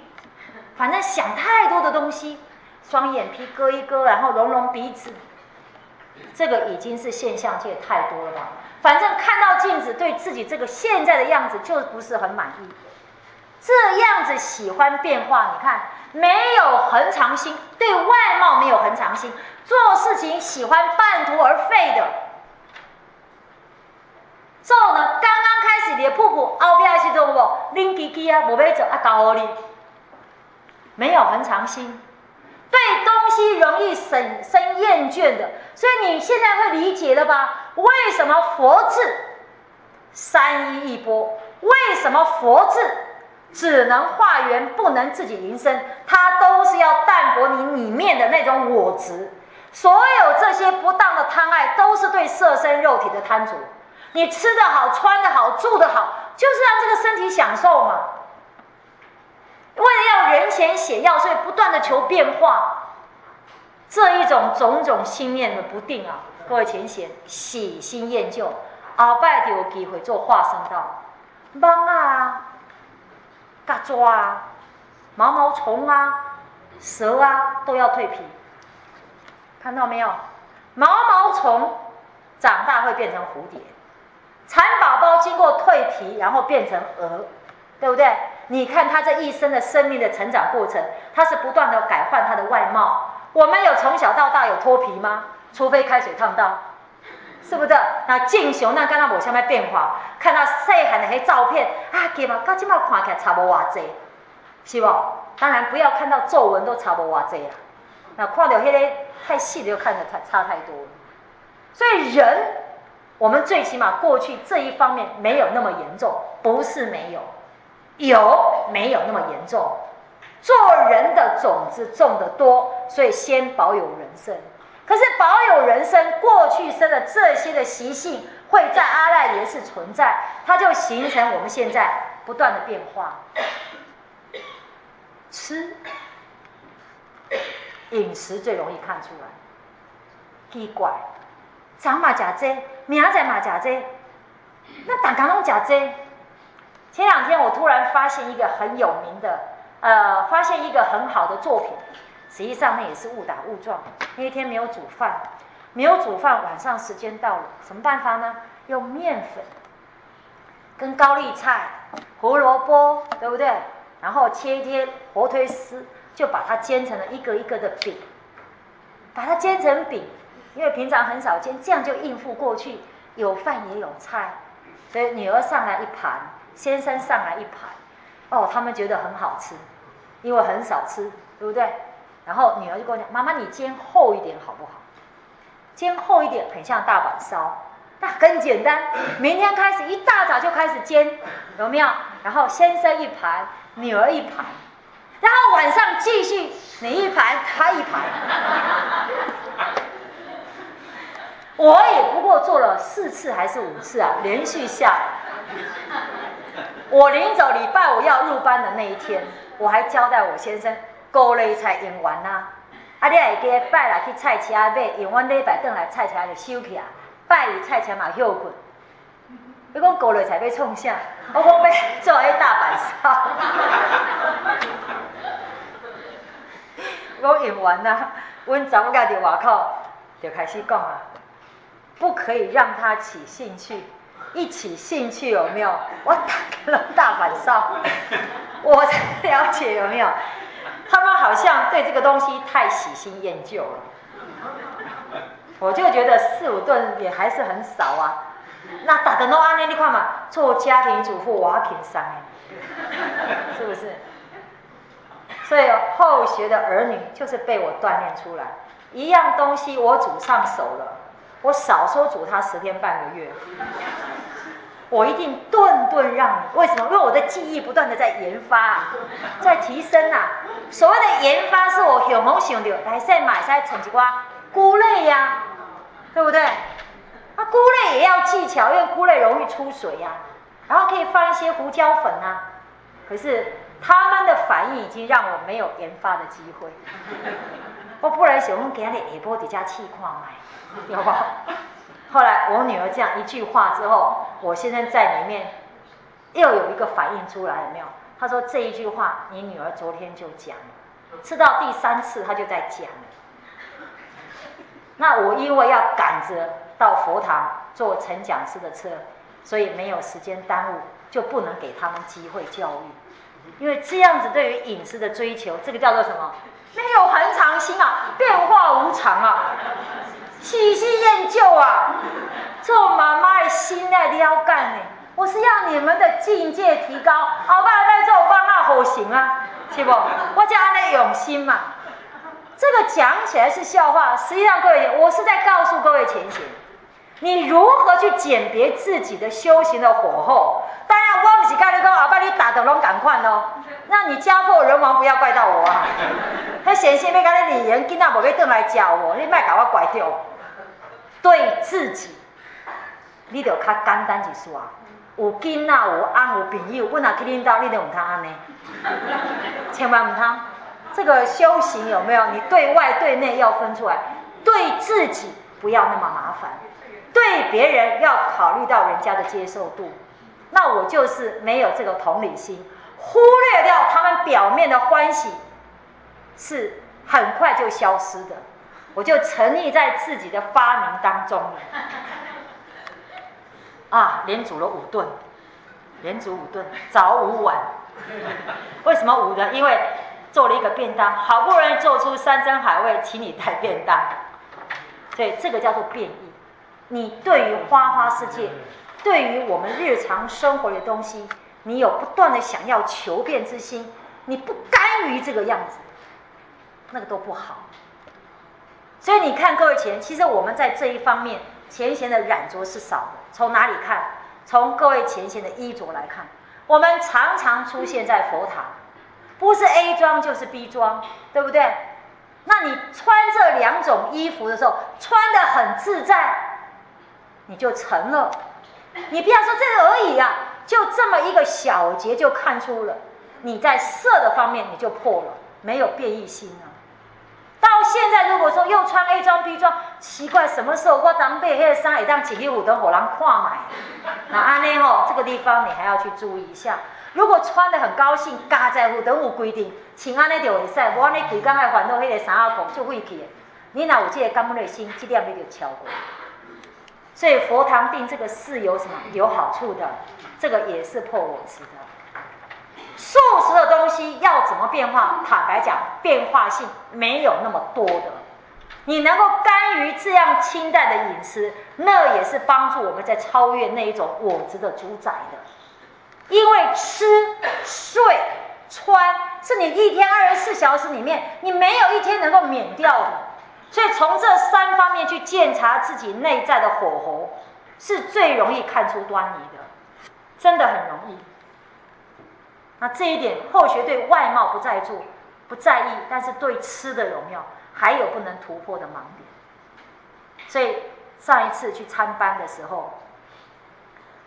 [SPEAKER 1] 反正想太多的东西。双眼皮割一割，然后隆隆鼻子，这个已经是现象界太多了吧？反正看到镜子，对自己这个现在的样子就不是很满意，这样子喜欢变化，你看没有恒常心，对外貌没有恒常心，做事情喜欢半途而废的。之后呢，刚刚开始你的瀑布，后边是做不？拎机机啊，无要走啊，搞你，没有恒常心。对东西容易生生厌倦的，所以你现在会理解了吧？为什么佛字三一一波？为什么佛字只能化缘，不能自己营生？它都是要淡薄你里面的那种我执。所有这些不当的贪爱，都是对色身肉体的贪着。你吃得好，穿得好，住得好，就是让这个身体享受嘛。为了要人前显耀，所以不断的求变化，这一种种种心念的不定啊，各位前贤喜新厌旧，后摆就有机会做化身道，蟒啊、嘎抓啊、毛毛虫啊、蛇啊都要蜕皮，看到没有？毛毛虫长大会变成蝴蝶，蚕宝宝经过蜕皮，然后变成蛾，对不对？你看他这一生的生命的成长过程，他是不断的改换他的外貌。我们有从小到大有脱皮吗？除非开水烫到，是不是？那静雄那刚刚我下面变化，看到细汉的迄照片啊，今嘛到今嘛看起来差不偌济，是不？当然不要看到皱纹都差不偌济啦。那看到迄个太细的就看着太差太多了。所以人，我们最起码过去这一方面没有那么严重，不是没有。有没有那么严重？做人的种子种的多，所以先保有人生。可是保有人生，过去生的这些的习性会在阿赖耶是存在，它就形成我们现在不断的变化。吃饮食最容易看出来，奇怪，长马甲这，明仔马甲这，那大家拢食这。前两天我突然发现一个很有名的，呃，发现一个很好的作品，实际上那也是误打误撞。那一天没有煮饭，没有煮饭，晚上时间到了，什么办法呢？用面粉跟高丽菜、胡萝卜，对不对？然后切一些火腿丝，就把它煎成了一个一个的饼，把它煎成饼，因为平常很少煎，这样就应付过去，有饭也有菜，所以女儿上来一盘。先生上来一盘，哦，他们觉得很好吃，因为很少吃，对不对？然后女儿就跟我讲：“妈妈，你煎厚一点好不好？”煎厚一点，很像大阪烧。那很简单，明天开始一大早就开始煎，有没有？然后先生一盘，女儿一盘，然后晚上继续你一盘，他一盘。我也不过做了四次还是五次啊，连续下。我临走礼拜五要入班的那一天，我还交代我先生，高丽菜用完啦，啊你会记拜来去菜市买，用完礼拜顿来菜市就收起啊。拜二菜市嘛休困，你讲高丽菜要创啥？我讲要做迄大阪烧。我用完啦，阮查某家伫外口就开始讲啊，不可以让他起兴趣，一起兴趣有没有？我打了大阪烧，我才了解有没有？他们好像对这个东西太喜新厌旧了。我就觉得四五顿也还是很少啊。那打的诺安呢？你看嘛，做家庭主妇我要挺伤哎，是不是？所以后学的儿女就是被我锻炼出来。一样东西我煮上手了，我少说煮他十天半个月，我一定顿顿让你。为什么？因为我的记忆不断的在研发，在提升啊。所谓的研发，是我想红想到来再买再存几瓜菇类呀。对不对？啊，菇类也要技巧，因为菇类容易出水呀。然后可以放一些胡椒粉啊。可是他们的反应已经让我没有研发的机会。我不然想给他的下波底下气矿买，有不？后来我女儿这样一句话之后，我现在在里面又有一个反应出来了没有？他说这一句话，你女儿昨天就讲了，吃到第三次她就在讲。那我因为要赶着到佛堂坐陈讲师的车，所以没有时间耽误，就不能给他们机会教育。因为这样子对于隐私的追求，这个叫做什么？没有恒常心啊，变化无常啊，喜新厌旧啊。做妈妈的心在撩干呢，我是要你们的境界提高，好不好？在做帮啊好行啊，是不？我叫安尼用心嘛。这个讲起来是笑话，实际上各位，我是在告诉各位前行，你如何去鉴别自己的修行的火候。当然，我不是跟你讲，阿爸你打的龙赶快哦，那你家破人亡，不要怪到我啊。他贤贤要跟你理言，囡仔无要倒来教我，你卖搞我拐掉。对自己，你就较简单一丝啊。有囡仔，有翁，有朋友，我若去领导，你就唔通安尼，千万唔通。这个修行有没有？你对外对内要分出来，对自己不要那么麻烦，对别人要考虑到人家的接受度。那我就是没有这个同理心，忽略掉他们表面的欢喜，是很快就消失的。我就沉溺在自己的发明当中了。啊，连煮了五顿，连煮五顿，早午晚。为什么五呢？因为。做了一个便当，好不容易做出山珍海味，请你带便当，所以这个叫做变异。你对于花花世界，对于我们日常生活的东西，你有不断的想要求变之心，你不甘于这个样子，那个都不好。所以你看各位前，其实我们在这一方面前贤的染着是少的。从哪里看？从各位前贤的衣着来看，我们常常出现在佛堂。不是 A 装就是 B 装，对不对？那你穿这两种衣服的时候，穿的很自在，你就成了。你不要说这个而已啊，就这么一个小节就看出了，你在色的方面你就破了，没有变异心了。现在如果说又穿 A 装 B 装，奇怪，什么时候我当被黑的衫也当几六五的火狼跨买？那安内吼，这个地方你还要去注意一下。如果穿的很高兴，家在乎等有规定，请安内就会使，无安尼规工爱烦恼迄个衫仔裤就废去的。你若有这个感恩的心，这点你就超过。所以佛堂定这个事有什么有好处的？这个也是破我执的。素食的东西要怎么变化？坦白讲，变化性没有那么多的。你能够甘于这样清淡的饮食，那也是帮助我们在超越那一种我执的主宰的。因为吃、睡、穿是你一天二十四小时里面，你没有一天能够免掉的。所以从这三方面去检查自己内在的火候，是最容易看出端倪的，真的很容易。那这一点，后学对外貌不在注，不在意，但是对吃的有没有，还有不能突破的盲点。所以上一次去参班的时候，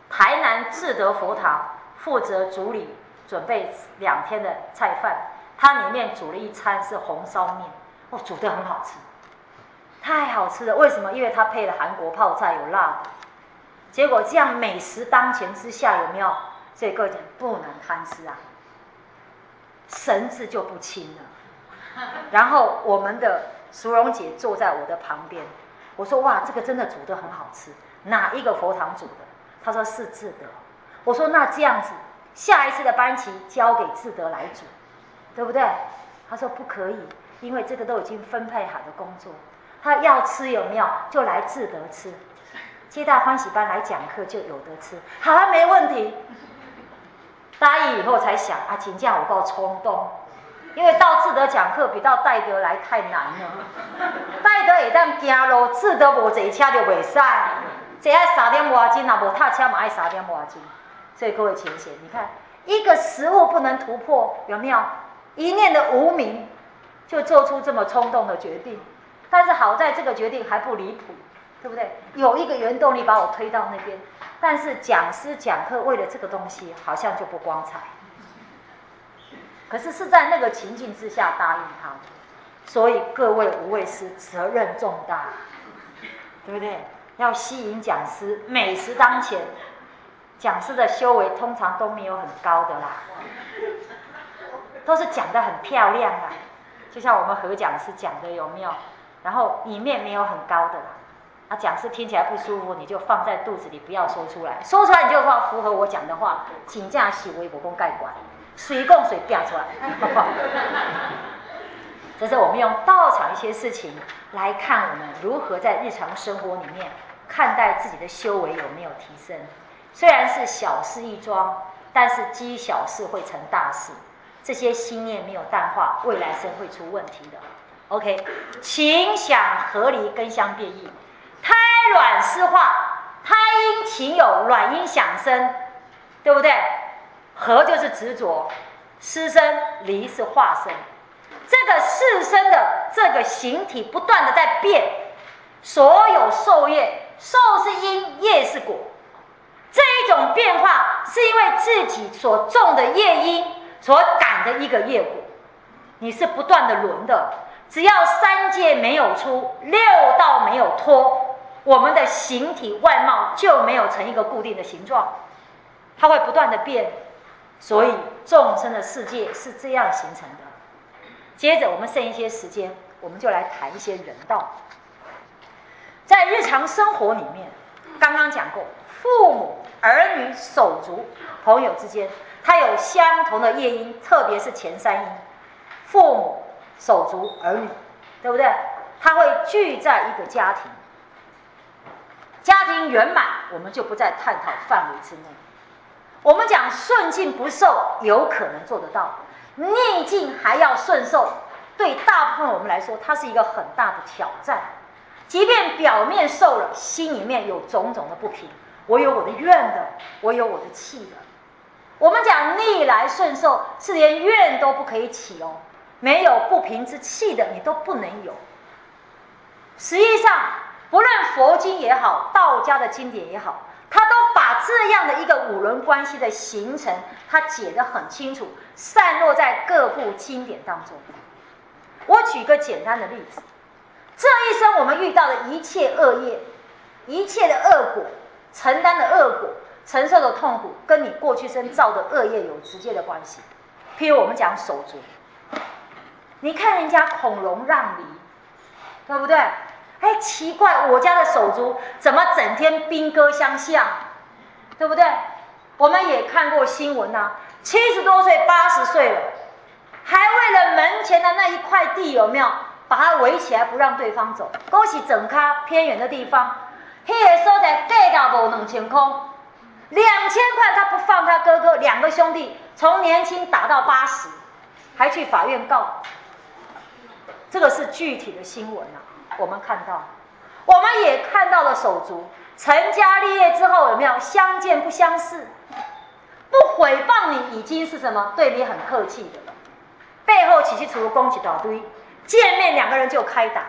[SPEAKER 1] 台南智德佛堂负责主理准备两天的菜饭，它里面煮了一餐是红烧面，哦，煮的很好吃。太好吃了，为什么？因为它配了韩国泡菜，有辣的。结果这样美食当前之下，有没有？所以各位不能贪吃啊，神志就不清了。然后我们的淑荣姐坐在我的旁边，我说：“哇，这个真的煮的很好吃，哪一个佛堂煮的？”她说：“是智德。”我说：“那这样子，下一次的班旗交给智德来煮，对不对？”她说：“不可以，因为这个都已经分配好的工作。”他要吃有没有？就来自得吃，皆大欢喜班来讲课就有得吃。好了，没问题。答应以后才想啊，请假我够冲动，因为到智德讲课比到戴德来太难了。戴德也当行路，智德无坐车就袂使，坐爱三点外钟，啊无踏车嘛爱三点外钟。所以各位浅显，你看一个食物不能突破，有没有？一念的无名，就做出这么冲动的决定。但是好在这个决定还不离谱，对不对？有一个原动力把我推到那边，但是讲师讲课为了这个东西好像就不光彩。可是是在那个情境之下答应他的，所以各位无畏师责任重大，对不对？要吸引讲师，美食当前，讲师的修为通常都没有很高的啦，都是讲的很漂亮啊，就像我们何讲师讲的有没有？然后里面没有很高的啦，啊，讲师听起来不舒服，你就放在肚子里，不要说出来。说出来你就话符合我讲的话，请假洗微博公盖管，水供水掉出来，这是我们用道场一些事情来看我们如何在日常生活里面看待自己的修为有没有提升。虽然是小事一桩，但是积小事会成大事，这些心念没有淡化，未来生会出问题的。OK，情想合离，根相变异，胎卵湿化，胎阴情有，卵阴响声，对不对？合就是执着，湿生离是化生，这个四生的这个形体不断的在变，所有受业，受是因，业是果，这一种变化是因为自己所种的业因所感的一个业果，你是不断的轮的。只要三界没有出，六道没有脱，我们的形体外貌就没有成一个固定的形状，它会不断的变，所以众生的世界是这样形成的。接着我们剩一些时间，我们就来谈一些人道。在日常生活里面，刚刚讲过，父母、儿女、手足、朋友之间，它有相同的业因，特别是前三因，父母。手足儿女，对不对？他会聚在一个家庭，家庭圆满，我们就不在探讨范围之内。我们讲顺境不受，有可能做得到；逆境还要顺受，对大部分我们来说，它是一个很大的挑战。即便表面受了，心里面有种种的不平，我有我的怨的，我有我的气的。我们讲逆来顺受，是连怨都不可以起哦。没有不平之气的，你都不能有。实际上，不论佛经也好，道家的经典也好，他都把这样的一个五伦关系的形成，他解得很清楚，散落在各部经典当中。我举个简单的例子：这一生我们遇到的一切恶业，一切的恶果，承担的恶果，承受的痛苦，跟你过去生造的恶业有直接的关系。譬如我们讲手足。你看人家孔融让梨，对不对？哎，奇怪，我家的手足怎么整天兵戈相向，对不对？我们也看过新闻呐，七十多岁、八十岁了，还为了门前的那一块地有没有把它围起来，不让对方走？恭喜整咖偏远的地方，黑个所在盖到无两千块，两千块他不放他哥哥两个兄弟，从年轻打到八十，还去法院告。这个是具体的新闻啊，我们看到，我们也看到了手足成家立业之后有没有相见不相识，不诽谤你已经是什么对你很客气的了，背后起起除了攻击大堆，见面两个人就开打，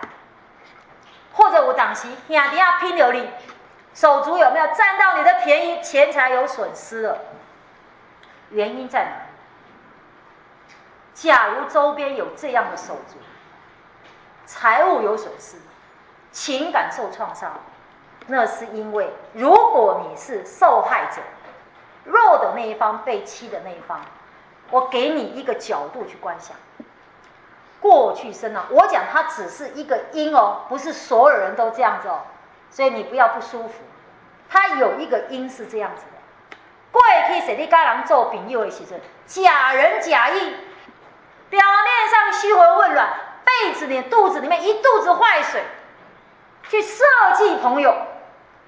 [SPEAKER 1] 或者我当时兄弟啊拼流力，手足有没有占到你的便宜，钱财有损失了？原因在哪？假如周边有这样的手足，财务有损失，情感受创伤，那是因为如果你是受害者，弱的那一方被欺的那一方，我给你一个角度去观想，过去生呢，我讲它只是一个因哦，不是所有人都这样子哦，所以你不要不舒服，它有一个因是这样子的，过去是你跟人做朋友的时阵，假仁假义。表面上虚活混乱，被子里肚子里面一肚子坏水，去设计朋友，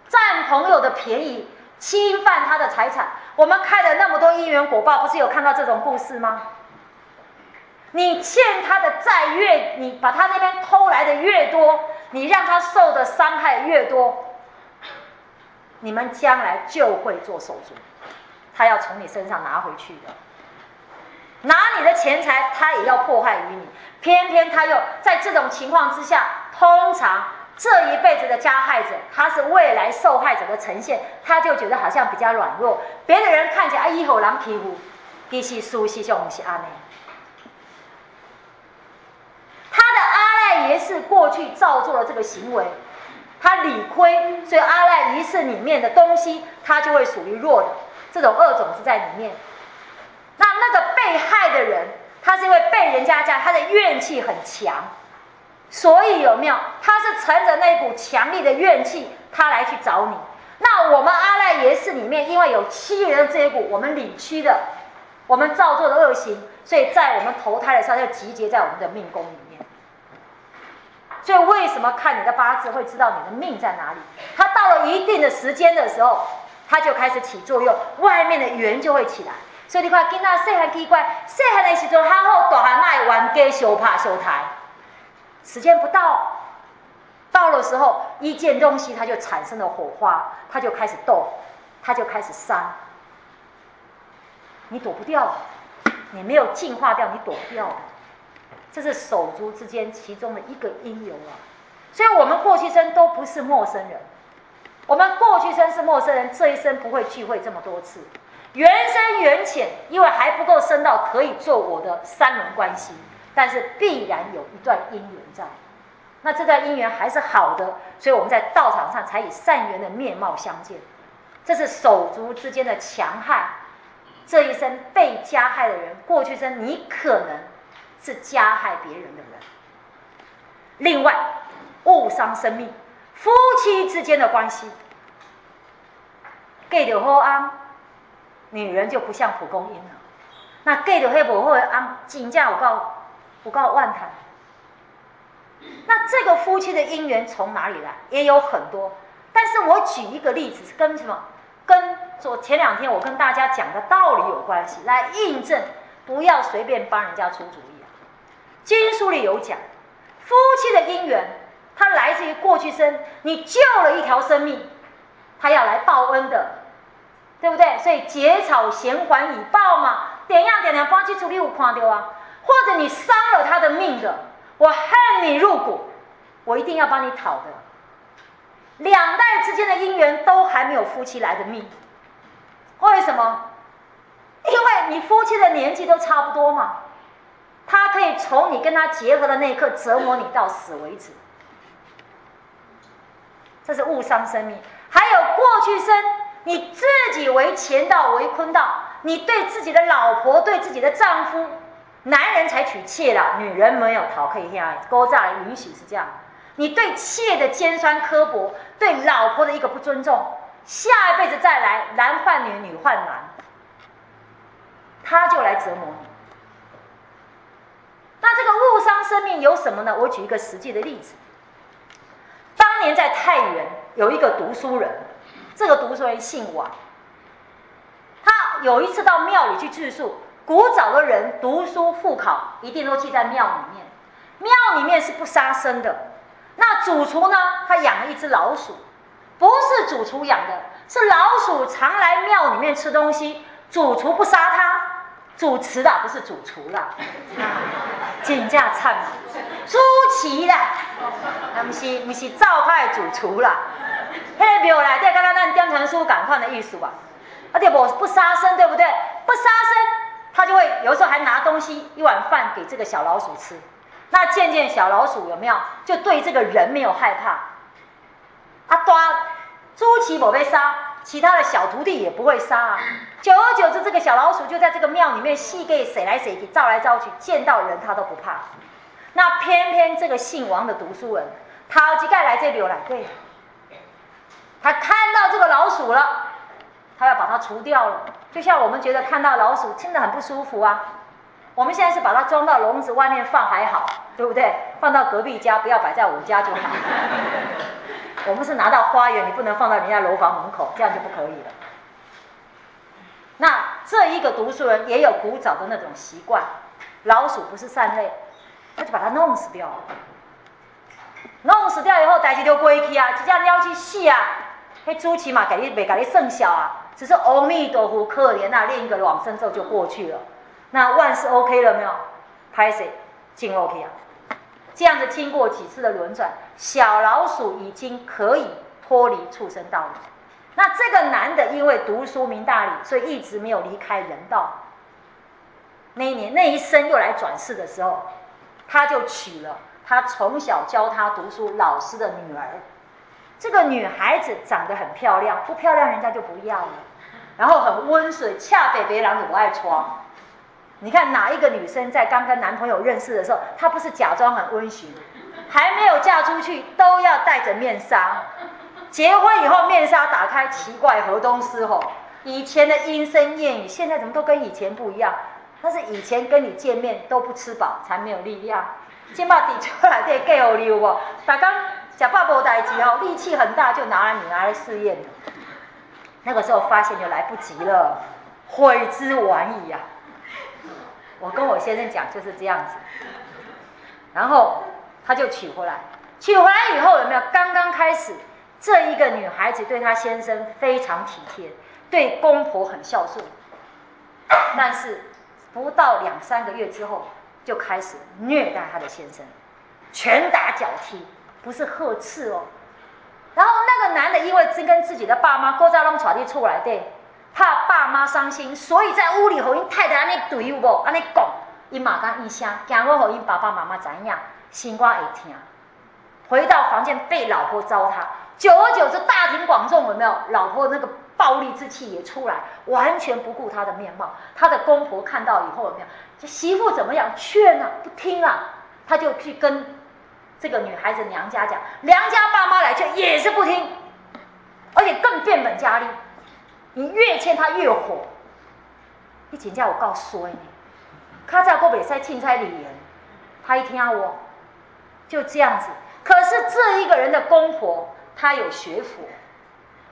[SPEAKER 1] 占朋友的便宜，侵犯他的财产。我们开了那么多因缘果报，不是有看到这种故事吗？你欠他的债越，你把他那边偷来的越多，你让他受的伤害越多，你们将来就会做手足，他要从你身上拿回去的。拿你的钱财，他也要迫害于你。偏偏他又在这种情况之下，通常这一辈子的加害者，他是未来受害者的呈现，他就觉得好像比较软弱。别的人看起来啊，以后狼欺负，其实苏西就不是阿内。他的阿赖耶识过去造作了这个行为，他理亏，所以阿赖耶识里面的东西，他就会属于弱的，这种恶种子在里面。那那个被害的人，他是因为被人家家，他的怨气很强，所以有没有？他是乘着那股强力的怨气，他来去找你。那我们阿赖耶识里面，因为有欺人的这一股，我们理屈的，我们造作的恶行，所以在我们投胎的时候，就集结在我们的命宫里面。所以为什么看你的八字会知道你的命在哪里？它到了一定的时间的时候，它就开始起作用，外面的缘就会起来。所以你看，囡仔细汉奇怪，细汉的时阵好好，大汉那玩家相拍相抬，时间不到，到了时候一件东西，它就产生了火花，它就开始斗，它就开始伤，你躲不掉，你没有进化掉，你躲不掉，这是手足之间其中的一个因由啊。所以我们过去生都不是陌生人，我们过去生是陌生人，这一生不会聚会这么多次。缘深缘浅，因为还不够深到可以做我的三轮关系，但是必然有一段姻缘在。那这段姻缘还是好的，所以我们在道场上才以善缘的面貌相见。这是手足之间的强害。这一生被加害的人，过去生你可能是加害别人的人。另外，误伤生命，夫妻之间的关系，给的好安。女人就不像蒲公英了，那 gay 的黑不会按金价我告我告万谈。那这个夫妻的姻缘从哪里来？也有很多，但是我举一个例子，是跟什么？跟昨前两天我跟大家讲的道理有关系，来印证不要随便帮人家出主意啊。经书里有讲，夫妻的姻缘，它来自于过去生，你救了一条生命，他要来报恩的。对不对？所以结草衔环以报嘛，点样点样帮去处理有看到啊？或者你伤了他的命的，我恨你入骨，我一定要帮你讨的。两代之间的姻缘都还没有夫妻来的命，为什么？因为你夫妻的年纪都差不多嘛，他可以从你跟他结合的那一刻折磨你到死为止，这是误伤生命。还有过去生。你自己为乾道为坤道，你对自己的老婆、对自己的丈夫，男人才娶妾了，女人没有逃可以恋爱，勾诈允许是这样。你对妾的尖酸刻薄，对老婆的一个不尊重，下一辈子再来，男换女，女换男，他就来折磨你。那这个误伤生命有什么呢？我举一个实际的例子，当年在太原有一个读书人。这个读书人姓王，他有一次到庙里去自述。古早的人读书复考，一定都记在庙里面。庙里面是不杀生的，那主厨呢，他养了一只老鼠，不是主厨养的，是老鼠常来庙里面吃东西，主厨不杀它，主持的不是主厨啦，减价菜嘛，朱祁啦，啊不是不是赵派主厨啦，迄个庙内底跟咱咱点传书赶快的艺术吧，而且我不杀生，对不对？不杀生。他就会有时候还拿东西一碗饭给这个小老鼠吃，那渐渐小老鼠有没有就对这个人没有害怕？啊，抓朱祁某被杀，其他的小徒弟也不会杀啊。久而久之，这个小老鼠就在这个庙里面戏给谁来谁去，招来招去，见到人他都不怕。那偏偏这个姓王的读书人，他几盖来这里来对，他看到这个老鼠了。他要把它除掉了，就像我们觉得看到老鼠听得很不舒服啊。我们现在是把它装到笼子外面放还好，对不对？放到隔壁家，不要摆在我家就好。我们是拿到花园，你不能放到人家楼房门口，这样就不可以了。那这一个读书人也有古早的那种习惯，老鼠不是善类，他就把它弄死掉了。弄死掉以后，大家就归去啊，就这样撩去戏啊。嘿，朱祁嘛，给你没给你剩小啊。只是阿弥陀佛，可怜啊，另一个往生咒就过去了。那万事 OK 了没有？拍谁进 OK 啊？这样子经过几次的轮转，小老鼠已经可以脱离畜生道了。那这个男的因为读书明大理，所以一直没有离开人道。那一年那一生又来转世的时候，他就娶了他从小教他读书老师的女儿。这个女孩子长得很漂亮，不漂亮人家就不要了。然后很温水，恰北北狼也不爱床。你看哪一个女生在刚跟男朋友认识的时候，她不是假装很温驯，还没有嫁出去都要戴着面纱。结婚以后面纱打开，奇怪河东狮吼，以前的莺声燕语，现在怎么都跟以前不一样？但是以前跟你见面都不吃饱，才没有力量。今把底出来得给我溜不？大刚假爸无代志哦，力气很大，就拿来你拿来试验。那个时候发现就来不及了，悔之晚矣呀！我跟我先生讲就是这样子，然后他就娶回来，娶回来以后有没有？刚刚开始，这一个女孩子对她先生非常体贴，对公婆很孝顺，但是不到两三个月之后，就开始虐待她的先生，拳打脚踢，不是呵斥哦。然后那个男的因为只跟自己的爸妈各在弄吵地出来对，怕爸妈伤心，所以在屋里和因太太安尼对有无，安尼讲，因马刚一声，惊我和因爸爸妈妈怎样，心肝会疼。回到房间被老婆糟蹋，久而久之大庭广众有没有？老婆那个暴力之气也出来，完全不顾他的面貌。他的公婆看到以后有没有？这媳妇怎么样？劝啊，不听啊，他就去跟。这个女孩子娘家讲，娘家爸妈来劝也是不听，而且更变本加厉。你越劝他越火。你请假我告诉你，他在过北塞钦差李言，他一听我，就这样子。可是这一个人的公婆，他有学佛，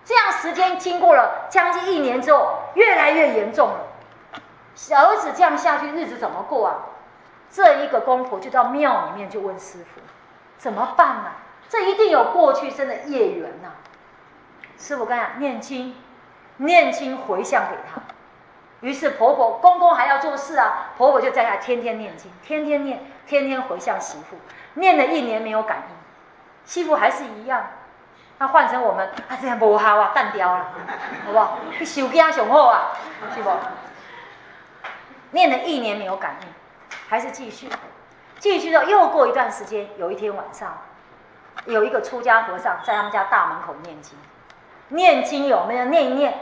[SPEAKER 1] 这样时间经过了将近一年之后，越来越严重了。小儿子这样下去，日子怎么过啊？这一个公婆就到庙里面去问师傅。怎么办呢？这一定有过去生的业缘呐！师傅跟讲，念经，念经回向给他。于是婆婆、公公还要做事啊，婆婆就在那天天念经，天天念，天天回向媳妇。念了一年没有感应，媳妇还是一样。那换成我们，啊，这样不好啊，淡掉了，好不好？你手机上好啊，是不？念了一年没有感应，还是继续。继续到，又过一段时间，有一天晚上，有一个出家和尚在他们家大门口念经，念经有没有念一念？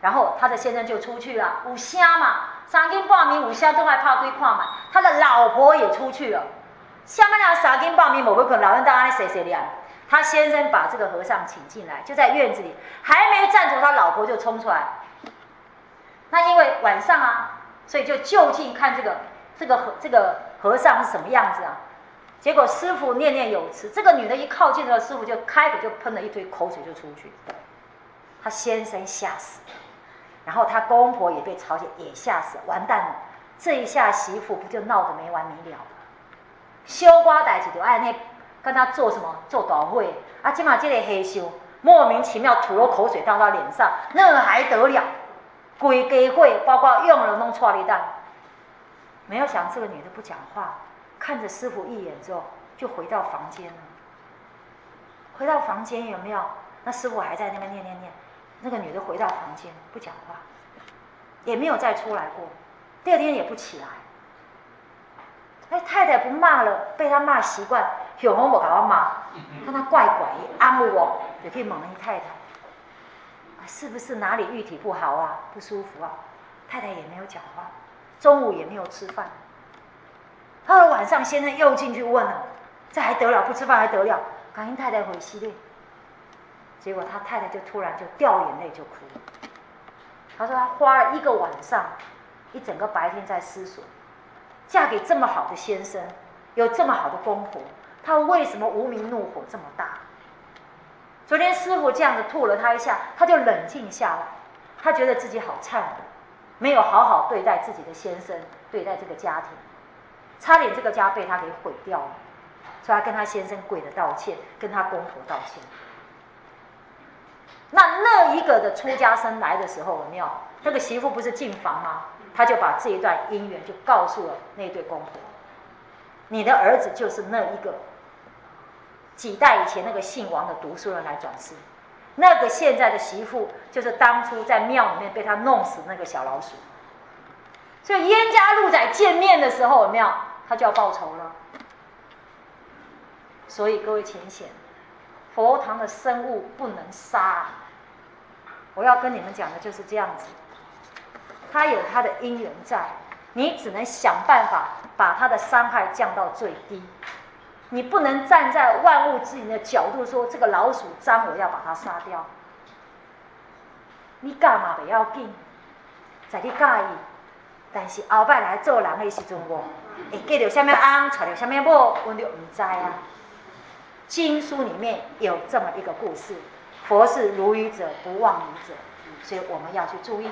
[SPEAKER 1] 然后他的先生就出去了，五虾嘛，三更半夜五虾都害怕归看嘛，他的老婆也出去了，下面那三更半夜某个可能老人当然谁谁的，他先生把这个和尚请进来，就在院子里，还没站住，他老婆就冲出来。那因为晚上啊，所以就就近看这个这个和这个。和尚是什么样子啊？结果师傅念念有词，这个女的一靠近了，师傅就开口就喷了一堆口水就出去，他先生吓死，然后他公婆也被朝鲜也吓死，完蛋了，这一下媳妇不就闹得没完没了了？修瓜歹子就爱那跟他做什么做大会啊？起码这个黑修莫名其妙吐了口水到他脸上，那还得了？鬼给会包括用人弄错了一蛋，没有想这个女的不讲话，看着师傅一眼之后就回到房间了。回到房间有没有？那师傅还在那边念念念。那个女的回到房间不讲话，也没有再出来过。第二天也不起来。哎，太太不骂了，被他骂习惯，有红我搞他骂，看他怪怪，安慰我，也可以猛一太太。是不是哪里玉体不好啊？不舒服啊？太太也没有讲话，中午也没有吃饭。到了晚上，先生又进去问了，这还得了？不吃饭还得了？赶紧太太回系列。结果他太太就突然就掉眼泪就哭。他说他花了一个晚上，一整个白天在思索，嫁给这么好的先生，有这么好的公婆，他为什么无名怒火这么大？昨天师傅这样子吐了他一下，他就冷静下来，他觉得自己好忏悔，没有好好对待自己的先生，对待这个家庭，差点这个家被他给毁掉了，所以他跟他先生跪着道歉，跟他公婆道歉。那那一个的出家生来的时候有没有？那个媳妇不是进房吗？他就把这一段姻缘就告诉了那对公婆。你的儿子就是那一个几代以前那个姓王的读书人来转世，那个现在的媳妇就是当初在庙里面被他弄死那个小老鼠。所以燕家路仔见面的时候有没有？他就要报仇了。所以各位浅显。佛堂的生物不能杀，我要跟你们讲的就是这样子，它有它的因缘在，你只能想办法把它的伤害降到最低，你不能站在万物之灵的角度说这个老鼠脏，我要把它杀掉。你干嘛不要紧，在你介意，但是后摆来做人的时阵，我会记到什么翁，娶到什么某，我就唔知啊。经书里面有这么一个故事：佛是如鱼者，不忘鱼者，所以我们要去注意。